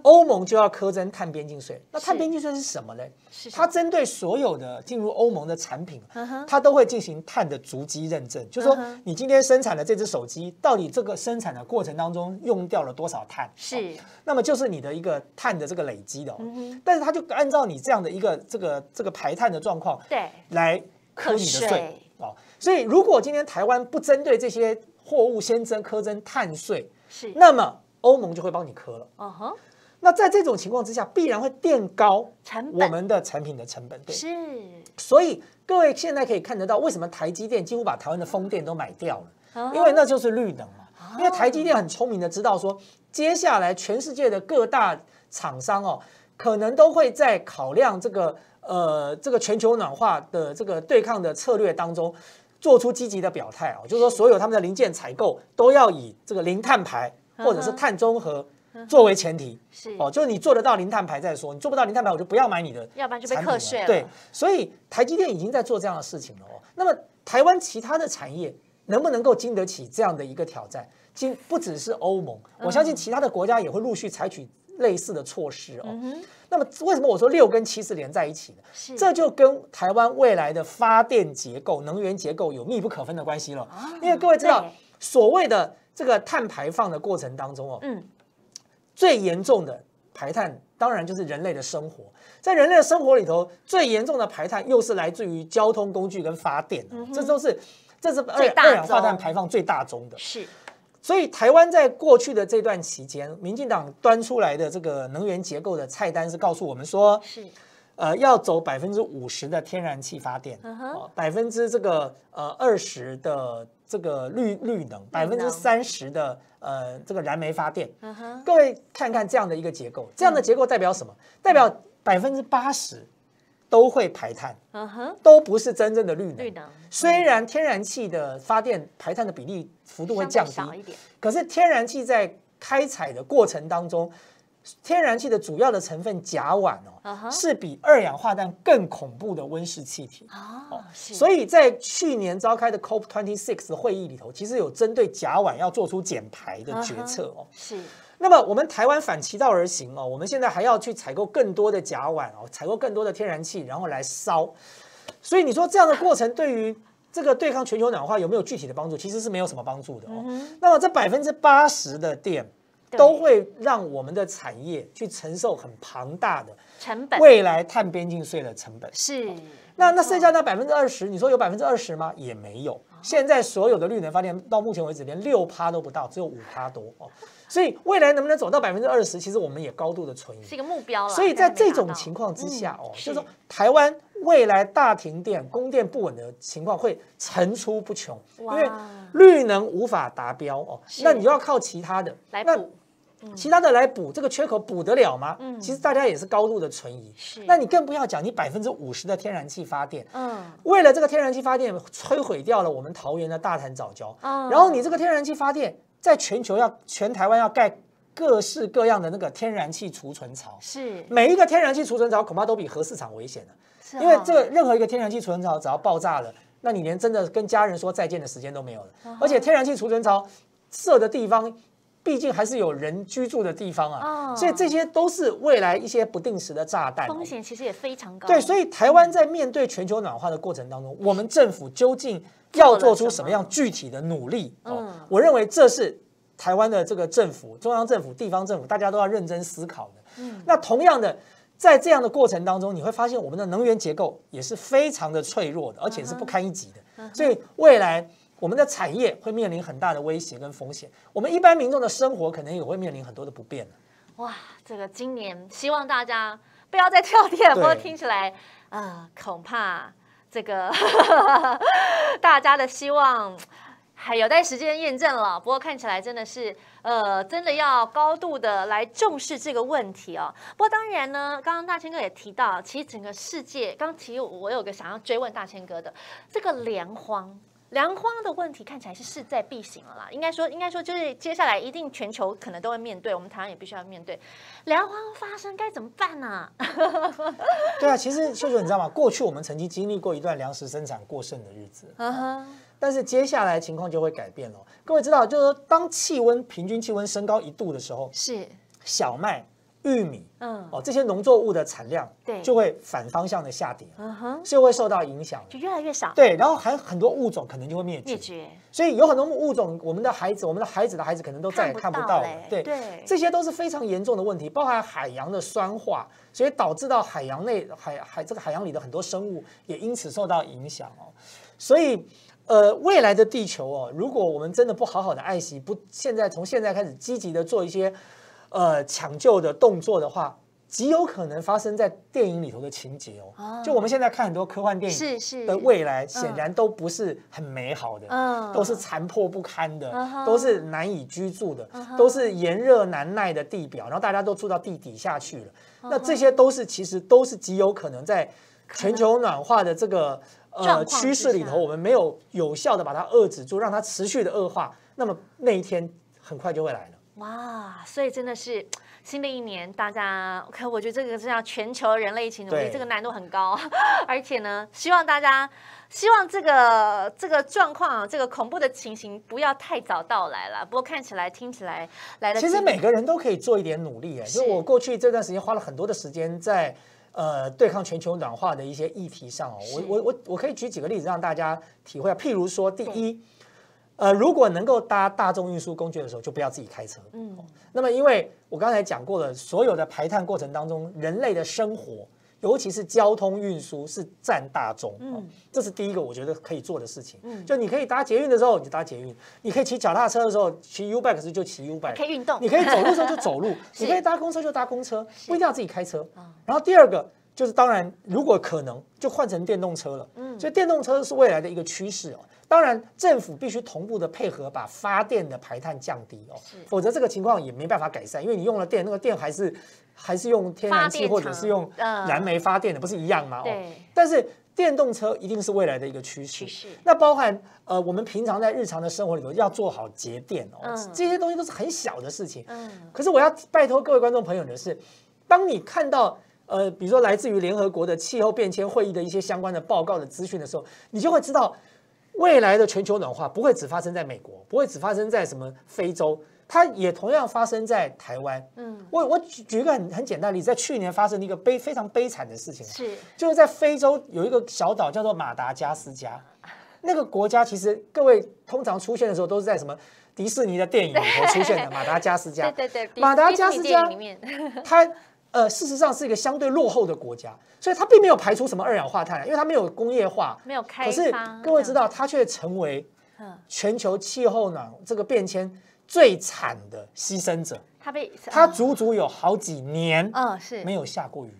欧盟就要苛征碳边境税。那碳边境税是什么呢？它针对所有的进入欧盟的产品，它都会进行碳的足迹认证，就是说你今天生产的这只手机，到底这个生产的过程当中用掉了多少碳？哦是那么就是你的一个碳的这个累积的、但是它就按照你这样的一个这个这个排碳的状况，对，来扣你的税。哦。所以如果今天台湾不针对这些货物先征苛征碳税，是，那么欧盟就会帮你苛了。嗯哼，那在这种情况之下，必然会垫高我们的产品的成本。对，是所以各位现在可以看得到，为什么台积电几乎把台湾的风电都买掉了。嗯因为那就是绿能嘛。因为台积电很聪明的知道说，接下来全世界的各大厂商哦，可能都会在考量这个呃这个全球暖化的这个对抗的策略当中，做出积极的表态哦，就是说所有他们的零件采购都要以这个零碳排或者是碳中和作为前提。是哦，就是你做得到零碳排再说，你做不到零碳排，我就不要买你的，要不然就被课税了对，所以台积电已经在做这样的事情了哦。那么台湾其他的产业能不能够经得起这样的一个挑战？经不只是欧盟，我相信其他的国家也会陆续采取类似的措施哦。那么为什么我说六跟七是连在一起呢？是。这就跟台湾未来的发电结构、能源结构有密不可分的关系了。因为各位知道，所谓的这个碳排放的过程当中哦，嗯，最严重的排碳当然就是人类的生活，在人类的生活里头，最严重的排碳又是来自于交通工具跟发电哦，这都是这是二氧化碳排放最大宗的。是，所以台湾在过去的这段期间，民进党端出来的这个能源结构的菜单是告诉我们说，是，呃，要走百分之五十的天然气发电，百分之这个呃二十的这个绿绿能，百分之三十的呃这个燃煤发电。各位看看这样的一个结构，这样的结构代表什么？代表百分之八十都会排碳，嗯哼，都不是真正的绿能。绿能虽然天然气的发电排碳的比例幅度会降低，可是天然气在开采的过程当中，天然气的主要的成分甲烷哦，是比二氧化碳更恐怖的温室气体。哦，所以在去年召开的 COP26 的会议里头，其实有针对甲烷要做出减排的决策哦。是，那么我们台湾反其道而行哦，我们现在还要去采购更多的甲烷哦，采购更多的天然气，然后来烧。所以你说这样的过程对于这个对抗全球暖化有没有具体的帮助？其实是没有什么帮助的哦。那么这百分之八十的电都会让我们的产业去承受很庞大的成本未来碳边境税的成本。是，那那剩下那百分之二十，你说有百分之二十吗？也没有。现在所有的绿能发电到目前为止连六趴都不到，只有五趴多哦。所以未来能不能走到百分之二十，其实我们也高度的存疑是。一个目标了。所以在这种情况之下哦，嗯就是说台湾未来大停电、供电不稳的情况会层出不穷，因哇为绿能无法达标哦，那你就要靠其他的那来补，其他的来补这个缺口补得了吗？嗯。其实大家也是高度的存疑。是。那你更不要讲你百分之五十的天然气发电，嗯，为了这个天然气发电摧毁掉了我们桃园的大潭早礁，嗯。然后你这个天然气发电在全球要全台湾要盖各式各样的那个天然气储存槽，是，每一个天然气储存槽恐怕都比核市场危险的，因为这个任何一个天然气储存槽只要爆炸了，那你连真的跟家人说再见的时间都没有了。嗯而且天然气储存槽设的地方，毕竟还是有人居住的地方啊，哦所以这些都是未来一些不定时的炸弹哦。风险其实也非常高。对，所以台湾在面对全球暖化的过程当中，我们政府究竟要做出什么样具体的努力？我认为这是台湾的这个政府、中央政府、地方政府，大家都要认真思考的。嗯那同样的，在这样的过程当中，你会发现我们的能源结构也是非常的脆弱的，而且是不堪一击的。所以未来我们的产业会面临很大的威胁跟风险，我们一般民众的生活可能也会面临很多的不便。哇，这个今年希望大家不要再跳电，不对过听起来，呃，恐怕这个 大家的希望。还有待时间验证了，不过看起来真的是，呃，真的要高度的来重视这个问题哦。不过当然呢，刚刚大千哥也提到，其实整个世界，刚其实我有个想要追问大千哥的，这个粮荒，粮荒的问题看起来是势在必行了啦。应该说，应该说就是接下来一定全球可能都会面对，我们台湾也必须要面对粮荒发生该怎么办呢、对啊，其实秀秀你知道吗？过去我们曾经经历过一段粮食生产过剩的日子，但是接下来情况就会改变了。各位知道，就是说当气温平均气温升高一度的时候，是，小麦、玉米嗯，哦这些农作物的产量对。就会反方向的下跌，嗯哼，就会受到影响。就越来越少，对，然后还很多物种可能就会灭绝。灭，绝，所以有很多物种，我们的孩子、我们的孩子的孩子可能都再也看不到了。对，这些都是非常严重的问题，包含海洋的酸化，所以导致到海洋内海海这个海洋里的很多生物也因此受到影响哦。所以，呃，未来的地球哦，如果我们真的不好好的爱惜，不现在从现在开始积极的做一些呃抢救的动作的话，极有可能发生在电影里头的情节哦。哦就我们现在看很多科幻电影是是的未来，显然都不是很美好的。嗯都是残破不堪的都是难以居住的都是炎热难耐的地表，然后大家都住到地底下去了。嗯那这些都是其实都是极有可能在全球暖化的这个呃趋势里头，我们没有有效的把它遏制住，让它持续的恶化，那么那一天很快就会来了。哇，所以真的是新的一年，大家可我觉得这个是要全球人类一起努力，这个难度很高，而且呢，希望大家希望这个这个状况，这个恐怖的情形不要太早到来了。不过看起来、听起来来的其实每个人都可以做一点努力，哎，是就我过去这段时间花了很多的时间在呃对抗全球暖化的一些议题上哦，我我我我可以举几个例子让大家体会啊，譬如说，第一，呃，如果能够搭大众运输工具的时候，就不要自己开车。嗯，那么，因为我刚才讲过了，所有的排碳过程当中，人类的生活，尤其是交通运输是占大众。嗯，这是第一个我觉得可以做的事情。嗯，就你可以搭捷运的时候，你就搭捷运；你可以骑脚踏车的时候，骑 U bike 时就骑 U bike，可以运动。你可以走路的时候就走路，你可以搭公车就搭公车，不一定要自己开车。然后第二个就是，当然如果可能，就换成电动车了。嗯，所以电动车是未来的一个趋势哦。当然，政府必须同步的配合，把发电的排碳降低哦，否则这个情况也没办法改善，因为你用了电，那个电还是还是用天然气或者是用燃煤发电的，不是一样吗？对。但是电动车一定是未来的一个趋势。那包含呃，我们平常在日常的生活里头要做好节电哦，这些东西都是很小的事情。嗯。可是我要拜托各位观众朋友的是，当你看到呃，比如说来自于联合国的气候变迁会议的一些相关的报告的资讯的时候，你就会知道。未来的全球暖化不会只发生在美国，不会只发生在什么非洲，它也同样发生在台湾。嗯，我我举举一个很很简单的例子，在去年发生了一个悲非常悲惨的事情，是。就是在非洲有一个小岛叫做马达加斯加，那个国家其实各位通常出现的时候都是在什么迪士尼的电影里头出现的 马达加斯加，对对对，马达加斯加它。呃，事实上是一个相对落后的国家，所以它并没有排出什么二氧化碳，因为它没有工业化，没有开可是各位知道，它却成为全球气候暖这个变迁最惨的牺牲者。它被它足足有好几年，嗯，是没有下过雨。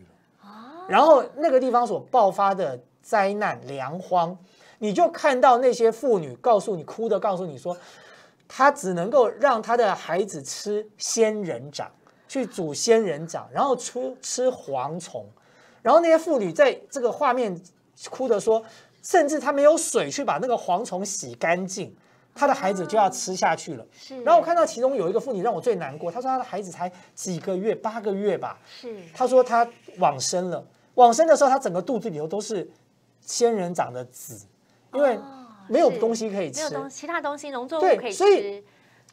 然后那个地方所爆发的灾难粮荒，你就看到那些妇女告诉你哭的，告诉你说，她只能够让她的孩子吃仙人掌。去煮仙人掌，然后出吃蝗虫，然后那些妇女在这个画面哭着说，甚至她没有水去把那个蝗虫洗干净，她的孩子就要吃下去了。是。然后我看到其中有一个妇女让我最难过，她说她的孩子才几个月，八个月吧。是。她说她往生了，往生的时候她整个肚子里头都是仙人掌的籽，因为没有东西可以吃，没有东其他东西农作物可以吃。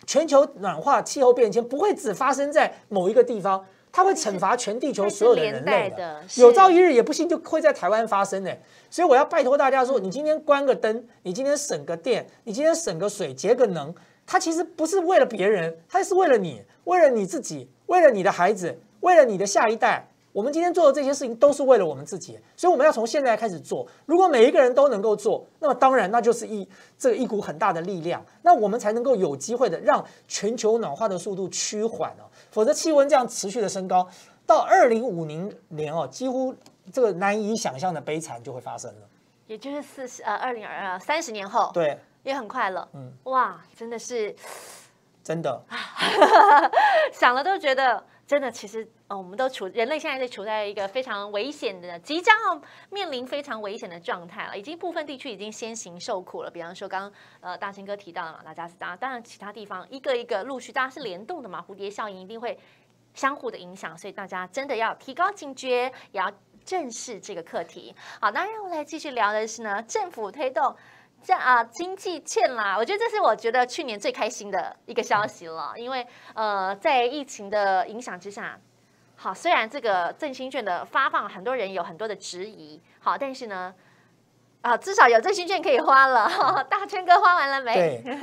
全球暖化、气候变迁不会只发生在某一个地方，它会惩罚全地球所有的人类的。有朝一日也不信就会在台湾发生呢。所以我要拜托大家说：你今天关个灯，你今天省个电，你今天省个水，节个能，它其实不是为了别人，它是为了你，为了你自己，为了你的孩子，为了你的下一代。我们今天做的这些事情都是为了我们自己，所以我们要从现在开始做。如果每一个人都能够做，那么当然那就是一这一股很大的力量，那我们才能够有机会的让全球暖化的速度趋缓哦。否则气温这样持续的升高，到二零五零年哦，几乎这个难以想象的悲惨就会发生了。也就是四十呃二零二二三十年后，对，也很快了。嗯，哇，真的是真的，想了都觉得。真的，其实呃，我们都处人类现在是处在一个非常危险的，即将要面临非常危险的状态了。已经部分地区已经先行受苦了。比方说，刚刚呃大兴哥提到的马达加斯加，当然其他地方一个一个陆续，大家是联动的嘛，蝴蝶效应一定会相互的影响，所以大家真的要提高警觉，也要正视这个课题。好，那让我来继续聊的是呢，政府推动。这啊，经济欠啦，我觉得这是我觉得去年最开心的一个消息了，因为呃，在疫情的影响之下，好，虽然这个振兴券的发放，很多人有很多的质疑，好，但是呢，啊，至少有振兴券可以花了，大圈哥花完了没？对，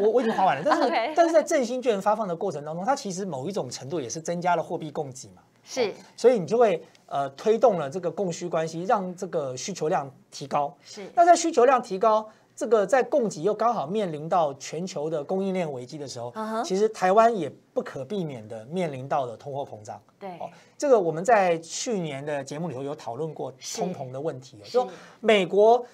我我已经花完了，但是 但是在振兴券发放的过程当中，它其实某一种程度也是增加了货币供给嘛，是，所以你就会呃推动了这个供需关系，让这个需求量提高，是，那在需求量提高。这个在供给又刚好面临到全球的供应链危机的时候，其实台湾也不可避免的面临到了通货膨胀。对，这个我们在去年的节目里头有讨论过通膨的问题。说美国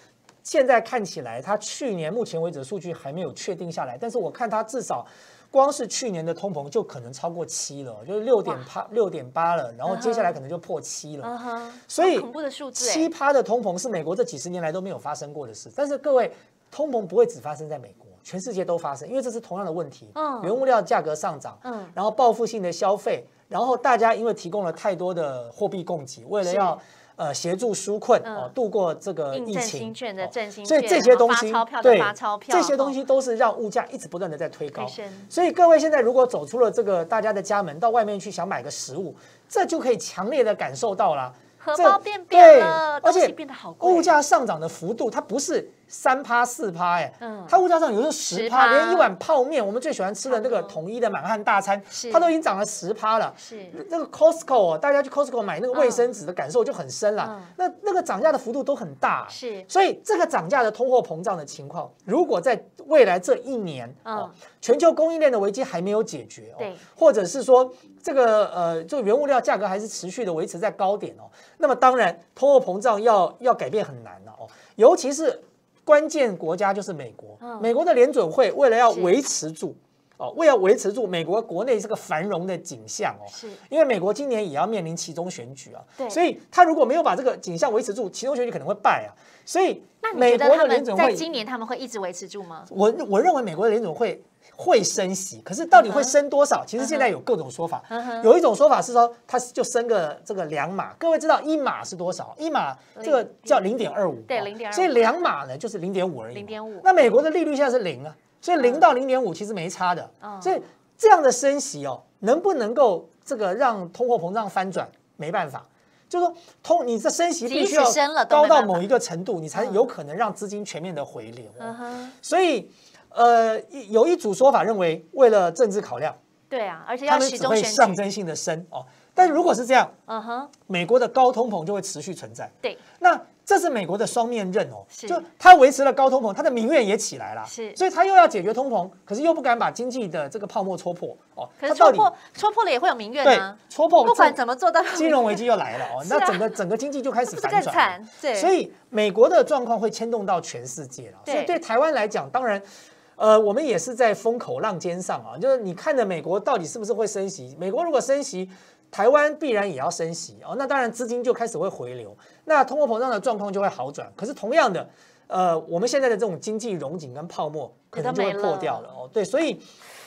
现在看起来，它去年目前为止的数据还没有确定下来，但是我看它至少。光是去年的通膨就可能超过七了，就是六点八六点八了，然后接下来可能就破七了。所以恐怖的数字，七趴的通膨是美国这几十年来都没有发生过的事。但是各位，通膨不会只发生在美国，全世界都发生，因为这是同样的问题。嗯，原物料价格上涨，嗯，然后报复性的消费，然后大家因为提供了太多的货币供给，为了要。呃，协助纾困哦，度过这个疫情，所以这些东西对这些东西都是让物价一直不断的在推高。所以各位现在如果走出了这个大家的家门，到外面去想买个食物，这就可以强烈的感受到了，荷包变扁了，而且物价上涨的幅度它不是三趴四趴，哎，嗯。它物价上有时候十趴，10%连一碗泡面，我们最喜欢吃的那个统一的满汉大餐，它都已经涨了十趴了。是。那个 Costco 哦，大家去 Costco 买那个卫生纸的感受就很深了。嗯。那那个涨价的幅度都很大，是。所以这个涨价的通货膨胀的情况，如果在未来这一年哦嗯，全球供应链的危机还没有解决哦，或者是说这个呃，就原物料价格还是持续的维持在高点哦，那么当然通货膨胀要要改变很难了哦，尤其是关键国家就是美国，嗯美国的联准会为了要是维持住。哦，为了维持住美国国内这个繁荣的景象哦，是因为美国今年也要面临其中选举啊，对所以他如果没有把这个景象维持住，其中选举可能会败啊。所以那你美国觉得他们的联准会，在今年他们会一直维持住吗？我我认为美国的联准会会升息，可是到底会升多少？其实现在有各种说法有一种说法是说它就升个这个两码，各位知道一码是多少？一码这个叫零点二五，对零点二所以两码呢就是零点五而已零点五那美国的利率现在是零啊，所以零到零点五其实没差的嗯。所以这样的升息哦，能不能够这个让通货膨胀翻转？没办法。就是说，通你这升息必须要高到某一个程度，你才嗯有可能让资金全面的回流所以，呃，有一组说法认为，为了政治考量，对啊，而且他要们只会象征性的升哦。但如果是这样，嗯哼，美国的高通膨就会持续存在。对，那这是美国的双面刃哦，是就它维持了高通膨，它的民怨也起来了，是所以它又要解决通膨，可是又不敢把经济的这个泡沫戳破哦。可是戳破戳破了也会有民怨对啊，戳破，不管怎么做到金融危机又来了哦，啊那整个整个经济就开始反转？对，所以美国的状况会牵动到全世界了。所以对台湾来讲，当然。呃，我们也是在风口浪尖上啊，就是你看着美国到底是不是会升息？美国如果升息，台湾必然也要升息哦。那当然资金就开始会回流，那通货膨胀的状况就会好转。可是同样的，呃，我们现在的这种经济融景跟泡沫可能就会破掉了哦。对，所以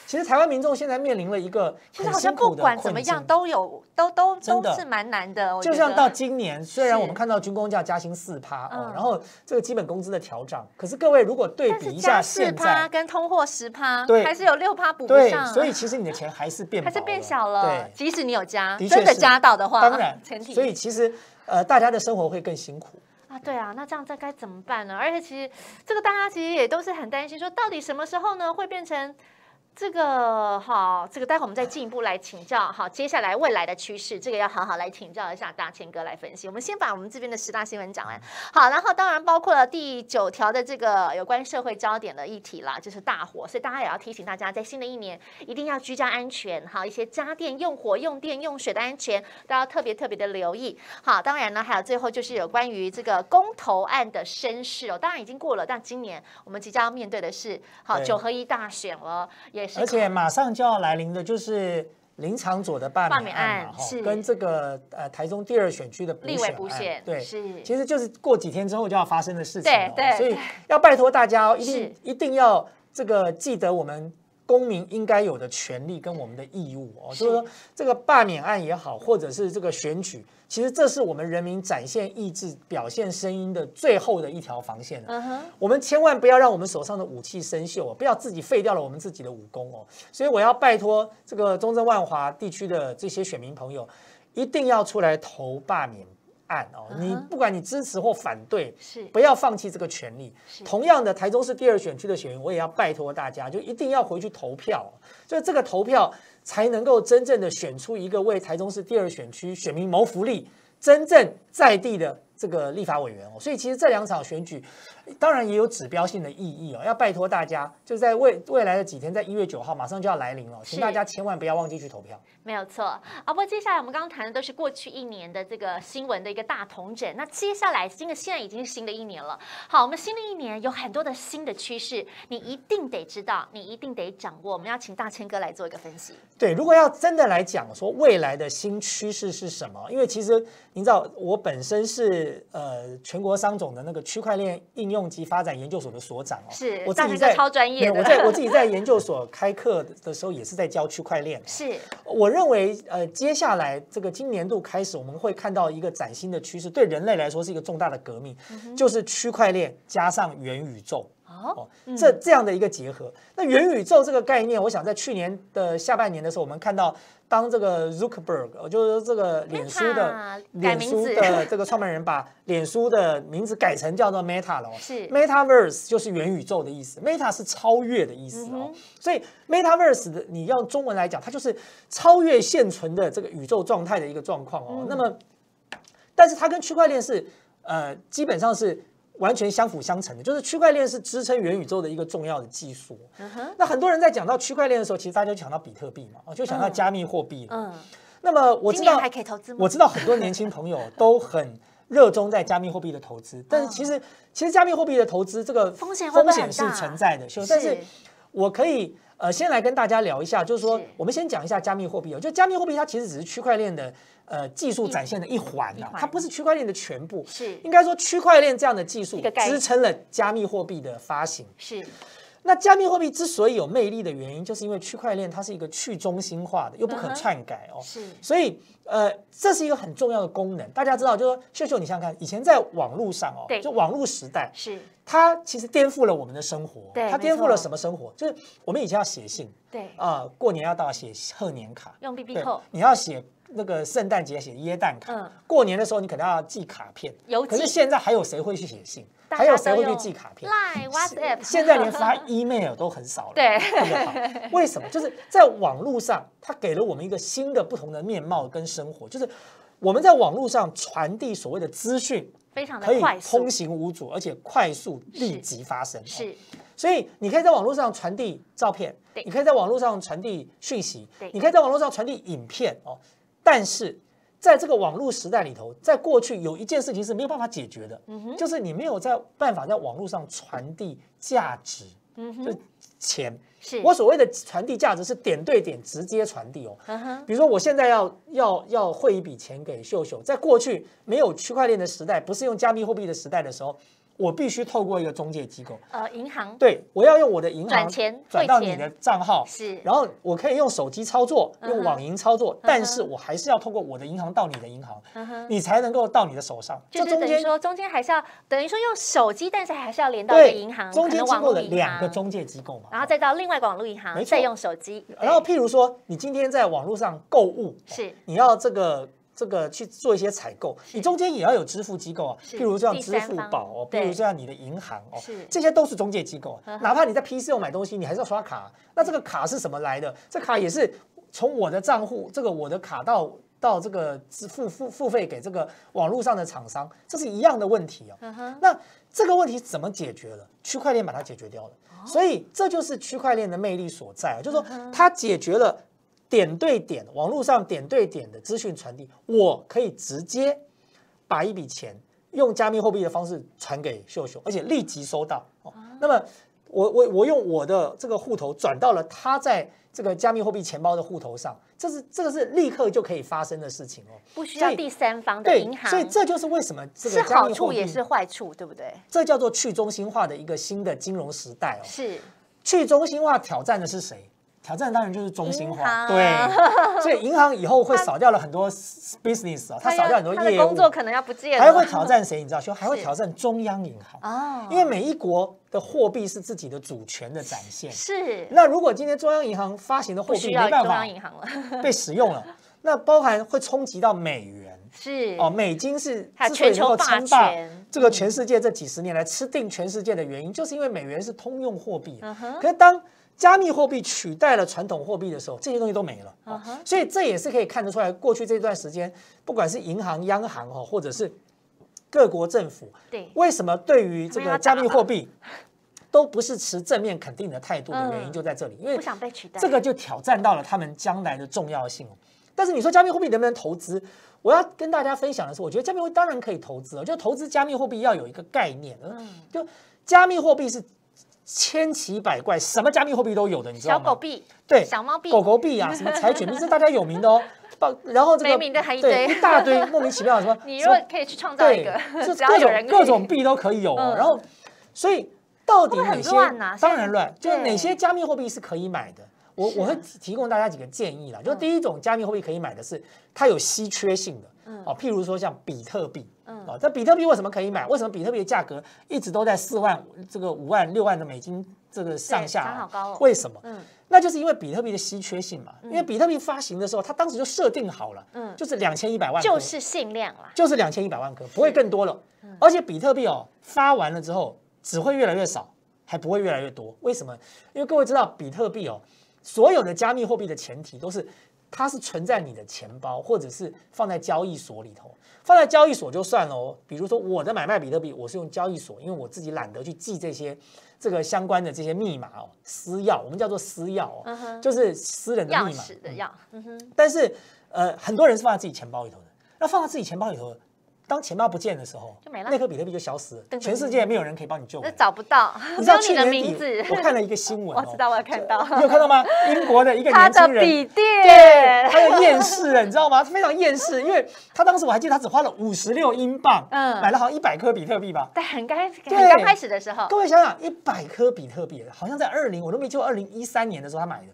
其实台湾民众现在面临了一个其实好像不管怎么样都有都都都是蛮难的，就像到今年，虽然我们看到军工价加薪四趴哦嗯，然后这个基本工资的调涨，可是各位如果对比一下四现在，趴跟通货十趴，对。还是有六趴补不对上，，所以其实你的钱还是变还是变小了。对，即使你有加，真的加到的话，当然。前提，所以其实呃大家的生活会更辛苦。啊，对啊，那这样这该怎么办呢？而且其实这个大家其实也都是很担心，说到底什么时候呢会变成这个哈，这个待会我们再进一步来请教。好，接下来未来的趋势，这个要好好来请教一下大千哥来分析。我们先把我们这边的十大新闻讲完。好，然后当然包括了第九条的这个有关社会焦点的议题啦，就是大火，所以大家也要提醒大家，在新的一年一定要居家安全，好，一些家电用火、用电、用水的安全都要特别特别的留意。好，当然呢，还有最后就是有关于这个公投案的声势哦，当然已经过了，但今年我们即将要面对的是好九合一大选了，也是而且马上就要来临的就是林长佐的罢罢免免案嘛，跟这个呃台中第二选区的补选案补选对，是其实就是过几天之后就要发生的事情对所以要拜托大家哦，一定一定要这个记得我们。公民应该有的权利跟我们的义务哦，是就是说这个罢免案也好，或者是这个选举，其实这是我们人民展现意志、表现声音的最后的一条防线了。我们千万不要让我们手上的武器生锈哦，不要自己废掉了我们自己的武功哦。所以我要拜托这个中正万华地区的这些选民朋友，一定要出来投罢免案哦。你不管你支持或反对，是不要放弃这个权利。同样的，台中市第二选区的选民，我也要拜托大家，就一定要回去投票哦，就这个投票才能够真正的选出一个为台中市第二选区选民谋福利、真正在地的这个立法委员哦。所以其实这两场选举，当然也有指标性的意义哦。要拜托大家，就在未未来的几天，在一月九号马上就要来临了，请大家千万不要忘记去投票。没有错。啊，不过接下来我们刚刚谈的都是过去一年的这个新闻的一个大统整。那接下来，新的现在已经是新的一年了。好，我们新的一年有很多的新的趋势，你一定得知道，你一定得掌握。我们要请大千哥来做一个分析。对，如果要真的来讲说未来的新趋势是什么？因为其实您知道，我本身是呃全国商总的那个区块链应用及发展研究所的所长哦，是我自己在超专业的我在我自己在研究所开课的时候也是在教区块链。是我认为呃接下来这个今年度开始，我们会看到一个崭新的趋势，对人类来说是一个重大的革命，嗯就是区块链加上元宇宙。哦，这这样的一个结合。那元宇宙这个概念，我想在去年的下半年的时候，我们看到。当这个 Zuckerberg，就是这个脸书的脸书的这个创办人，把脸书的名字改成叫做 Meta 了。是 Metaverse 就是元宇宙的意思，Meta 是超越的意思哦。所以 Metaverse 的你要中文来讲，它就是超越现存的这个宇宙状态的一个状况哦。那么，但是它跟区块链是呃基本上是。完全相辅相成的，就是区块链是支撑元宇宙的一个重要的技术。那很多人在讲到区块链的时候，其实大家就想到比特币嘛，就想到加密货币。嗯，那么我知道？我知道很多年轻朋友都很热衷在加密货币的投资，但是其实其实加密货币的投资这个风险风险是存在的，但是我可以呃先来跟大家聊一下，就是说我们先讲一下加密货币哦，就加密货币它其实只是区块链的。呃，技术展现的一环啊，它不是区块链的全部，是应该说区块链这样的技术支撑了加密货币的发行。是，那加密货币之所以有魅力的原因，就是因为区块链它是一个去中心化的，又不可篡改哦。是，所以呃，这是一个很重要的功能。大家知道，就是说秀秀，你想想看，以前在网络上哦，就网络时代，是它其实颠覆了我们的生活。对，它颠覆了什么生活？就是我们以前要写信，对啊，过年要到写贺年卡，用 B B 扣，你要写。那个圣诞节写耶诞卡，过年的时候你可能要寄卡片，可是现在还有谁会去写信？还有谁会去寄卡片？Line、WhatsApp，现在连发 email 都很少了。对，为什么？就是在网络上，它给了我们一个新的、不同的面貌跟生活。就是我们在网络上传递所谓的资讯，非常的可以通行无阻，而且快速立即发生。是，所以你可以在网络上传递照片，你可以在网络上传递讯息，你可以在网络上传递影片哦。但是，在这个网络时代里头，在过去有一件事情是没有办法解决的，就是你没有在办法在网络上传递价值，就钱。是我所谓的传递价值是点对点直接传递哦。比如说，我现在要要要汇一笔钱给秀秀，在过去没有区块链的时代，不是用加密货币的时代的时候。我必须透过一个中介机构，呃，银行，对我要用我的银行转钱转到你的账号，是，然后我可以用手机操作，用网银操作，但是我还是要透过我的银行到你的银行，你才能够到你的手上。就中间说中间还是要等于说用手机，但是还是要连到银行，中间经过了两个中介机构嘛，然后再到另外网络银行，再用手机。然后譬如说，你今天在网络上购物，是，你要这个。这个去做一些采购，你中间也要有支付机构啊，譬如像支付宝哦，譬如像你的银行哦，这些都是中介机构。哪怕你在 PC 上买东西，你还是要刷卡。那这个卡是什么来的？这卡也是从我的账户，这个我的卡到到这个支付付付费给这个网络上的厂商，这是一样的问题哦。那这个问题怎么解决了？区块链把它解决掉了。所以这就是区块链的魅力所在啊，就是说它解决了。点对点，网络上点对点的资讯传递，我可以直接把一笔钱用加密货币的方式传给秀秀，而且立即收到。哦，那么我我我用我的这个户头转到了他在这个加密货币钱包的户头上，这是这个是立刻就可以发生的事情哦，不需要第三方的银行。所以这就是为什么这个是好处也是坏处，对不对？这叫做去中心化的一个新的金融时代哦。是去中心化挑战的是谁？挑战当然就是中心化，对，所以银行以后会少掉了很多 business 啊，它少掉很多业务，工作可能要不见，还会挑战谁？你知道，就还会 挑战中央银行。啊，因为每一国的货币是自己的主权的展现。是，那如果今天中央银行发行的货币没办法 被使用了，那包含会冲击到美元，是。哦，美金是之所以能够称霸这个全世界这几十年来吃定全世界的原因，就是因为美元是通用货币。可是当加密货币取代了传统货币的时候，这些东西都没了。所以这也是可以看得出来，过去这段时间，不管是银行、央行哈，或者是各国政府，对，为什么对于这个加密货币 都不是持正面肯定的态度的原因就在这里，因为不想被取代，这个就挑战到了他们将来的重要性。但是你说加密货币能不能投资？我要跟大家分享的是，我觉得加密货币当然可以投资，就投资加密货币要有一个概念，嗯，就加密货币是。千奇百怪，什么加密货币都有的，你知道吗？小狗币，对，小猫币，狗狗币啊，什么柴犬币，这大家有名的哦。然后这个没名的还一堆，一大堆莫名其妙的什么。你如果可以去创造一个，就各种各种币都可以有。然后，所以到底哪些？当然乱，就是哪些加密货币是可以买的？我我会提供大家几个建议啦。就第一种加密货币可以买的是它有稀缺性的，嗯哦，譬如说像比特币，嗯哦，这比特币为什么可以买？为什么比特币的价格一直都在四万、这个五万、六万的美金这个上下啊？好高哦为什么？嗯那就是因为比特币的稀缺性嘛。因为比特币发行的时候，它当时就设定好了，嗯就是两千一百万，就是限量啦。就是两千一百万颗，不会更多了。而且比特币哦发完了之后，只会越来越少，还不会越来越多。为什么？因为各位知道，比特币哦，所有的加密货币的前提都是它是存在你的钱包，或者是放在交易所里头。放在交易所就算了哦，比如说我的买卖比特币，我是用交易所，因为我自己懒得去记这些这个相关的这些密码哦，私钥，我们叫做私钥哦，就是私人的密码。匙的钥，但是呃，很多人是放在自己钱包里头的。那放在自己钱包里头，当钱包不见的时候，就没了那颗比特币就消失了，全世界没有人可以帮你救回那。找不到，你知道去年 底名字，我看了一个新闻、哦，我知道，我有看到你有看到吗？英国的一个他的年轻人。笔对，他的厌世了，你知道吗？他非常厌世，因为他当时我还记得他只花了五十六英镑，嗯买了好像一百颗比特币吧。对，很刚很对刚开始的时候，各位想想，一百颗比特币，好像在二零，我都没记错，二零一三年的时候他买的，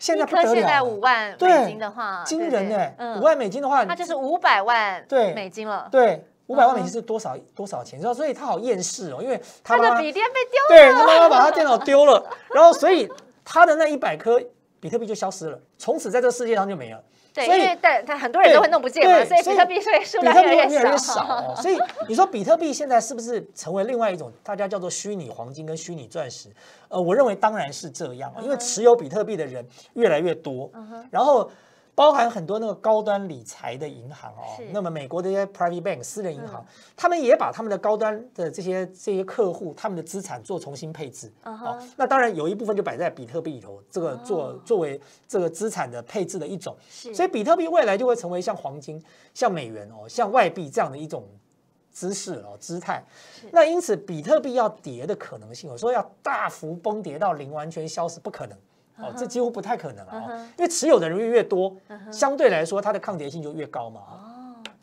现在现在不得了了，五万对美金的话，惊人呢、嗯五万美金的话，它就是五百万对美金了。对，五百万嗯美金是多少多少钱？你知道，所以他好厌世哦，因为他的笔电被丢了对他妈妈把他电脑丢了，然后所以他的那一百颗比特币就消失了，从此在这个世界上就没了。对，所以因为对他很多人都会弄不见嘛，对所以比特币税数量越来越少 所以你说比特币现在是不是成为另外一种大家叫做虚拟黄金跟虚拟钻石？呃，我认为当然是这样哦，因为持有比特币的人越来越多，然后。包含很多那个高端理财的银行哦，那么美国的一些 private bank 私人银行，他们也把他们的高端的这些这些客户他们的资产做重新配置。嗯哦，那当然有一部分就摆在比特币里头，这个做作为这个资产的配置的一种。是所以比特币未来就会成为像黄金、像美元哦、像外币这样的一种姿势哦、姿态。那因此，比特币要跌的可能性，我说要大幅崩跌到零，完全消失不可能。哦，这几乎不太可能啊、因为持有的人越越多，相对来说它的抗跌性就越高嘛。哦，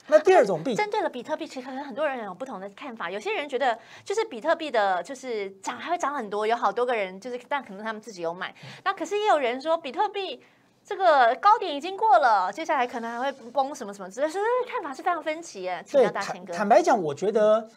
那第二种币，针对了比特币，其实可能很多人有不同的看法。有些人觉得，就是比特币的，就是涨还会涨很多，有好多个人就是，但可能他们自己有买。那可是也有人说，比特币这个高点已经过了，接下来可能还会崩什么什么之类，所以看法是非常分歧耶。请对，教大千哥。坦坦白讲，我觉得，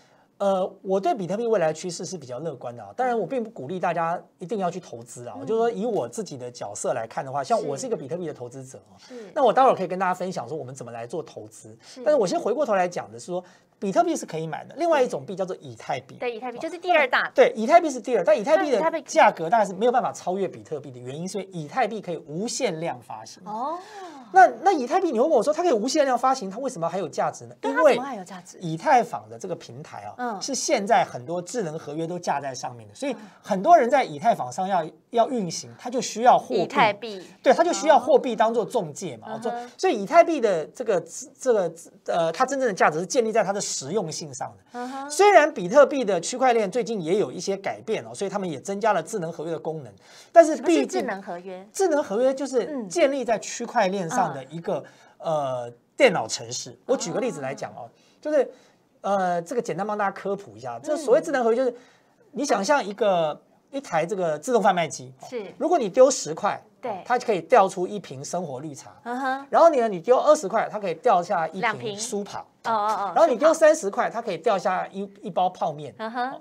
呃，我对比特币未来的趋势是比较乐观的啊。当然，我并不鼓励大家一定要去投资啊。我就说，以我自己的角色来看的话，像我是一个比特币的投资者啊。是那我待会儿可以跟大家分享说我们怎么来做投资。但是我先回过头来讲的是说，比特币是可以买的，另外一种币叫做以太币。对以太币就是第二大，对，以太币是第二，但以太币的价格大概是没有办法超越比特币的原因，是因为以太币可以无限量发行。哦，那那以太币，你会问我说，它可以无限量发行，它为什么还有价值呢？因为它怎么还有价值？以太坊的这个平台啊，嗯。是现在很多智能合约都架在上面的，所以很多人在以太坊上要要运行，它就需要货币，以太币。对，它就需要货币当做中介嘛，做所以以太币的这个这个呃，它真正的价值是建立在它的实用性上的。虽然比特币的区块链最近也有一些改变哦，所以他们也增加了智能合约的功能，但是毕竟智能合约？智能合约就是嗯。建立在区块链上的一个、呃电脑程式。我举个例子来讲哦，就是呃这个简单帮大家科普一下，这所谓智能合约就是你想象一个一台这个自动贩卖机，哦是。如果你丢十块，对。它可以调出一瓶生活绿茶。嗯哼，然后你呢，你丢二十块，它可以掉下一瓶瓶。舒跑。哦哦哦，然后你丢三十块，它可以掉下一一包泡面。嗯哼，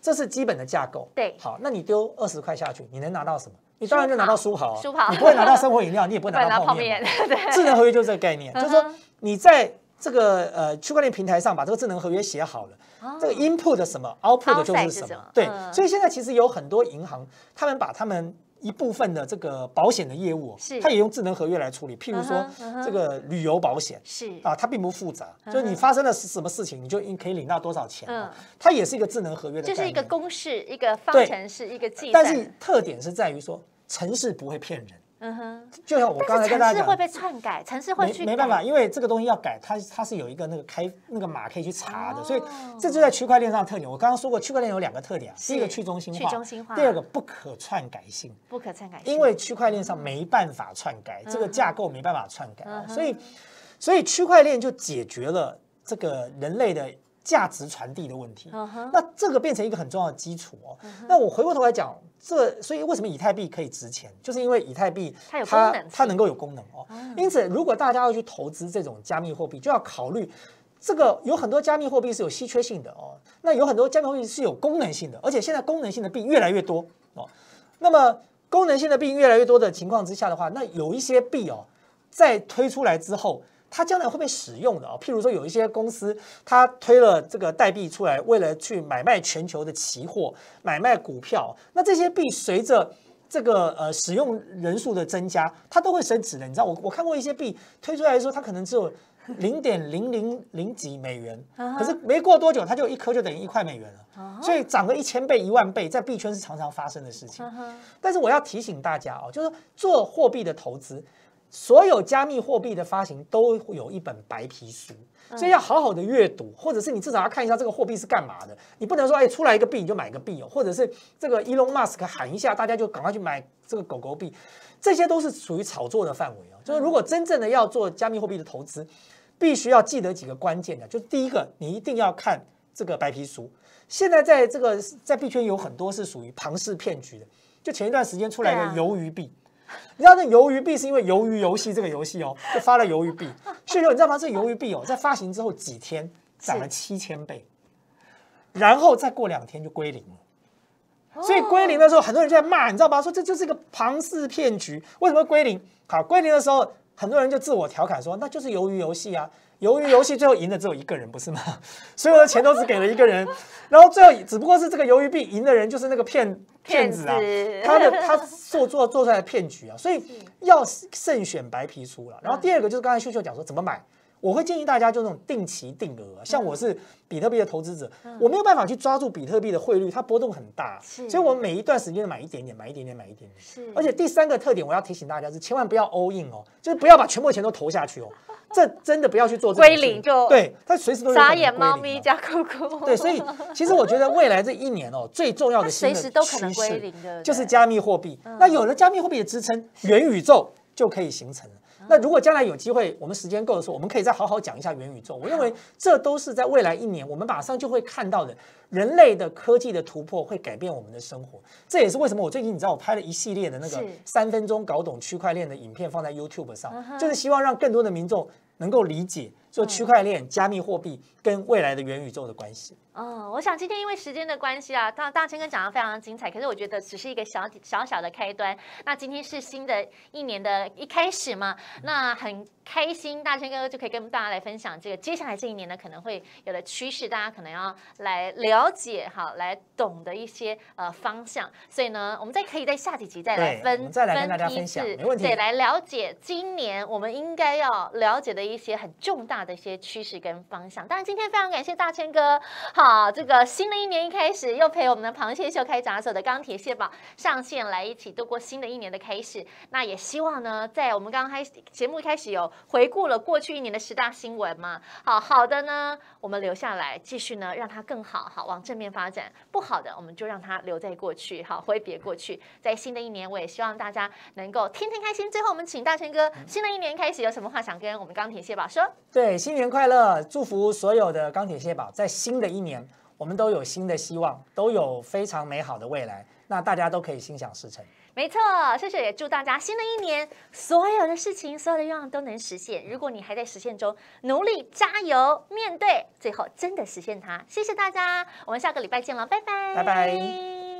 这是基本的架构。对。好，那你丢二十块下去，你能拿到什么？你当然就拿到舒跑啊，舒跑。你不会拿到生活饮料，你也不会拿到 泡面。智能合约就是这个概念，就是说你在这个呃区块链平台上把这个智能合约写好了，这个 input 的什么，output 的就是什么。对，嗯所以现在其实有很多银行，他们把他们一部分的这个保险的业务是，它也用智能合约来处理。譬如说这个旅游保险。是啊，它并不复杂，嗯就是你发生了什么事情，你就应可以领到多少钱。嗯嗯，它也是一个智能合约的概念，就是一个公式，一个方程式，一个计但。是特点是在于说，城市不会骗人。嗯哼，就像我刚才跟大家讲，城市会被篡改，城市会去没没办法，因为这个东西要改，它它是有一个那个开那个码可以去查的，哦。所以这就在区块链上的特点。我刚刚说过，区块链有两个特点第一个去中心化，去中心化。第二个不可篡改性。不可篡改性，因为区块链上没办法篡改，这个架构没办法篡改啊，所以所以区块链就解决了这个人类的价值传递的问题。那这个变成一个很重要的基础哦。那我回过头来讲，这所以为什么以太币可以值钱，就是因为以太币它它能够有功能哦。因此，如果大家要去投资这种加密货币，就要考虑这个有很多加密货币是有稀缺性的哦。那有很多加密货币是有功能性的，而且现在功能性的币越来越多哦。那么功能性的币越来越多的情况之下的话，那有一些币哦，在推出来之后，它将来会被使用的哦。譬如说，有一些公司它推了这个代币出来，为了去买卖全球的期货、买卖股票，那这些币随着这个呃使用人数的增加，它都会升值的。你知道，我我看过一些币推出来的时候，它可能只有零点零零零几美元，可是没过多久，它就一颗就等于一块美元了。所以涨个一千倍、一万倍，在币圈是常常发生的事情。但是我要提醒大家哦，就是做货币的投资，所有加密货币的发行都会有一本白皮书，所以要好好的阅读，或者是你至少要看一下这个货币是干嘛的。你不能说哎出来一个币你就买个币哦，或者是这个 Elon Musk 喊一下，大家就赶快去买这个狗狗币，这些都是属于炒作的范围哦。就是如果真正的要做加密货币的投资，必须要记得几个关键的，就是第一个，你一定要看这个白皮书。现在在这个在币圈有很多是属于庞氏骗局的，就前一段时间出来对啊的鱿鱼币。你知道那鱿鱼币是因为鱿鱼游戏这个游戏哦，就发了鱿鱼币。秀秀，你知道吗？这鱿鱼币哦，在发行之后几天涨了七千倍，然后再过两天就归零了。所以归零的时候，很多人就在骂，你知道吗？说这就是一个庞氏骗局。为什么会归零？好，归零的时候，很多人就自我调侃说，那就是鱿鱼游戏啊。鱿鱼游戏最后赢的只有一个人，不是吗？所有的钱都只给了一个人，然后最后只不过是这个鱿鱼币赢的人就是那个骗骗子啊，他的他做做做出来的骗局啊，所以 要慎选白皮书了。然后第二个就是刚才秀秀讲说怎么买，我会建议大家就那种定期定额啊，像我是比特币的投资者，我没有办法去抓住比特币的汇率，它波动很大，所以我每一段时间买一点点，买一点点，买一点点。是，而且第三个特点，我要提醒大家是，千万不要 all in 哦，就是不要把全部的钱都投下去哦，这真的不要去做这种归零就对，它随时都傻眼归猫咪加酷酷，对，所以其实我觉得未来这一年哦，最重要的随时都可能趋势归零的，就是加密货币。那有了加密货币的支撑，元宇宙就可以形成了。那如果将来有机会，我们时间够的时候，我们可以再好好讲一下元宇宙。我认为这都是在未来一年，我们马上就会看到的，人类的科技的突破会改变我们的生活。这也是为什么我最近你知道我拍了一系列的那个三分钟搞懂区块链的影片放在 YouTube 上就是希望让更多的民众能够理解，说区块链、加密货币跟未来的元宇宙的关系。嗯，我想今天因为时间的关系啊，大大千哥讲的非常精彩，可是我觉得只是一个小小小的开端。那今天是新的一年的一开始嘛，那很开心，大千哥就可以跟大家来分享这个接下来这一年呢可能会有的趋势，大家可能要来了解哈，来懂的一些呃方向。所以呢，我们再可以在下几集再来分再来跟大家分享没问题对，来了解今年我们应该要了解的一些很重大的一些趋势跟方向。当然，今天非常感谢大千哥，好，这个新的一年一开始又陪我们的螃蟹秀开闸手的钢铁蟹宝上线来一起度过新的一年的开始。那也希望呢，在我们刚刚开始节目一开始有回顾了过去一年的十大新闻嘛，好好的呢，我们留下来继续呢让它更好，好往正面发展；不好的我们就让它留在过去，好挥别过去。在新的一年，我也希望大家能够天天开心。最后，我们请大千哥，新的一年开始有什么话想跟我们钢铁蟹宝说？对，新年快乐！祝福所有的钢铁蟹堡，在新的一年，我们都有新的希望，都有非常美好的未来。那大家都可以心想事成。没错，谢谢也祝大家新的一年所有的事情、所有的愿望都能实现。如果你还在实现中，努力加油，面对，最后真的实现它。谢谢大家，我们下个礼拜见了，拜拜，拜拜。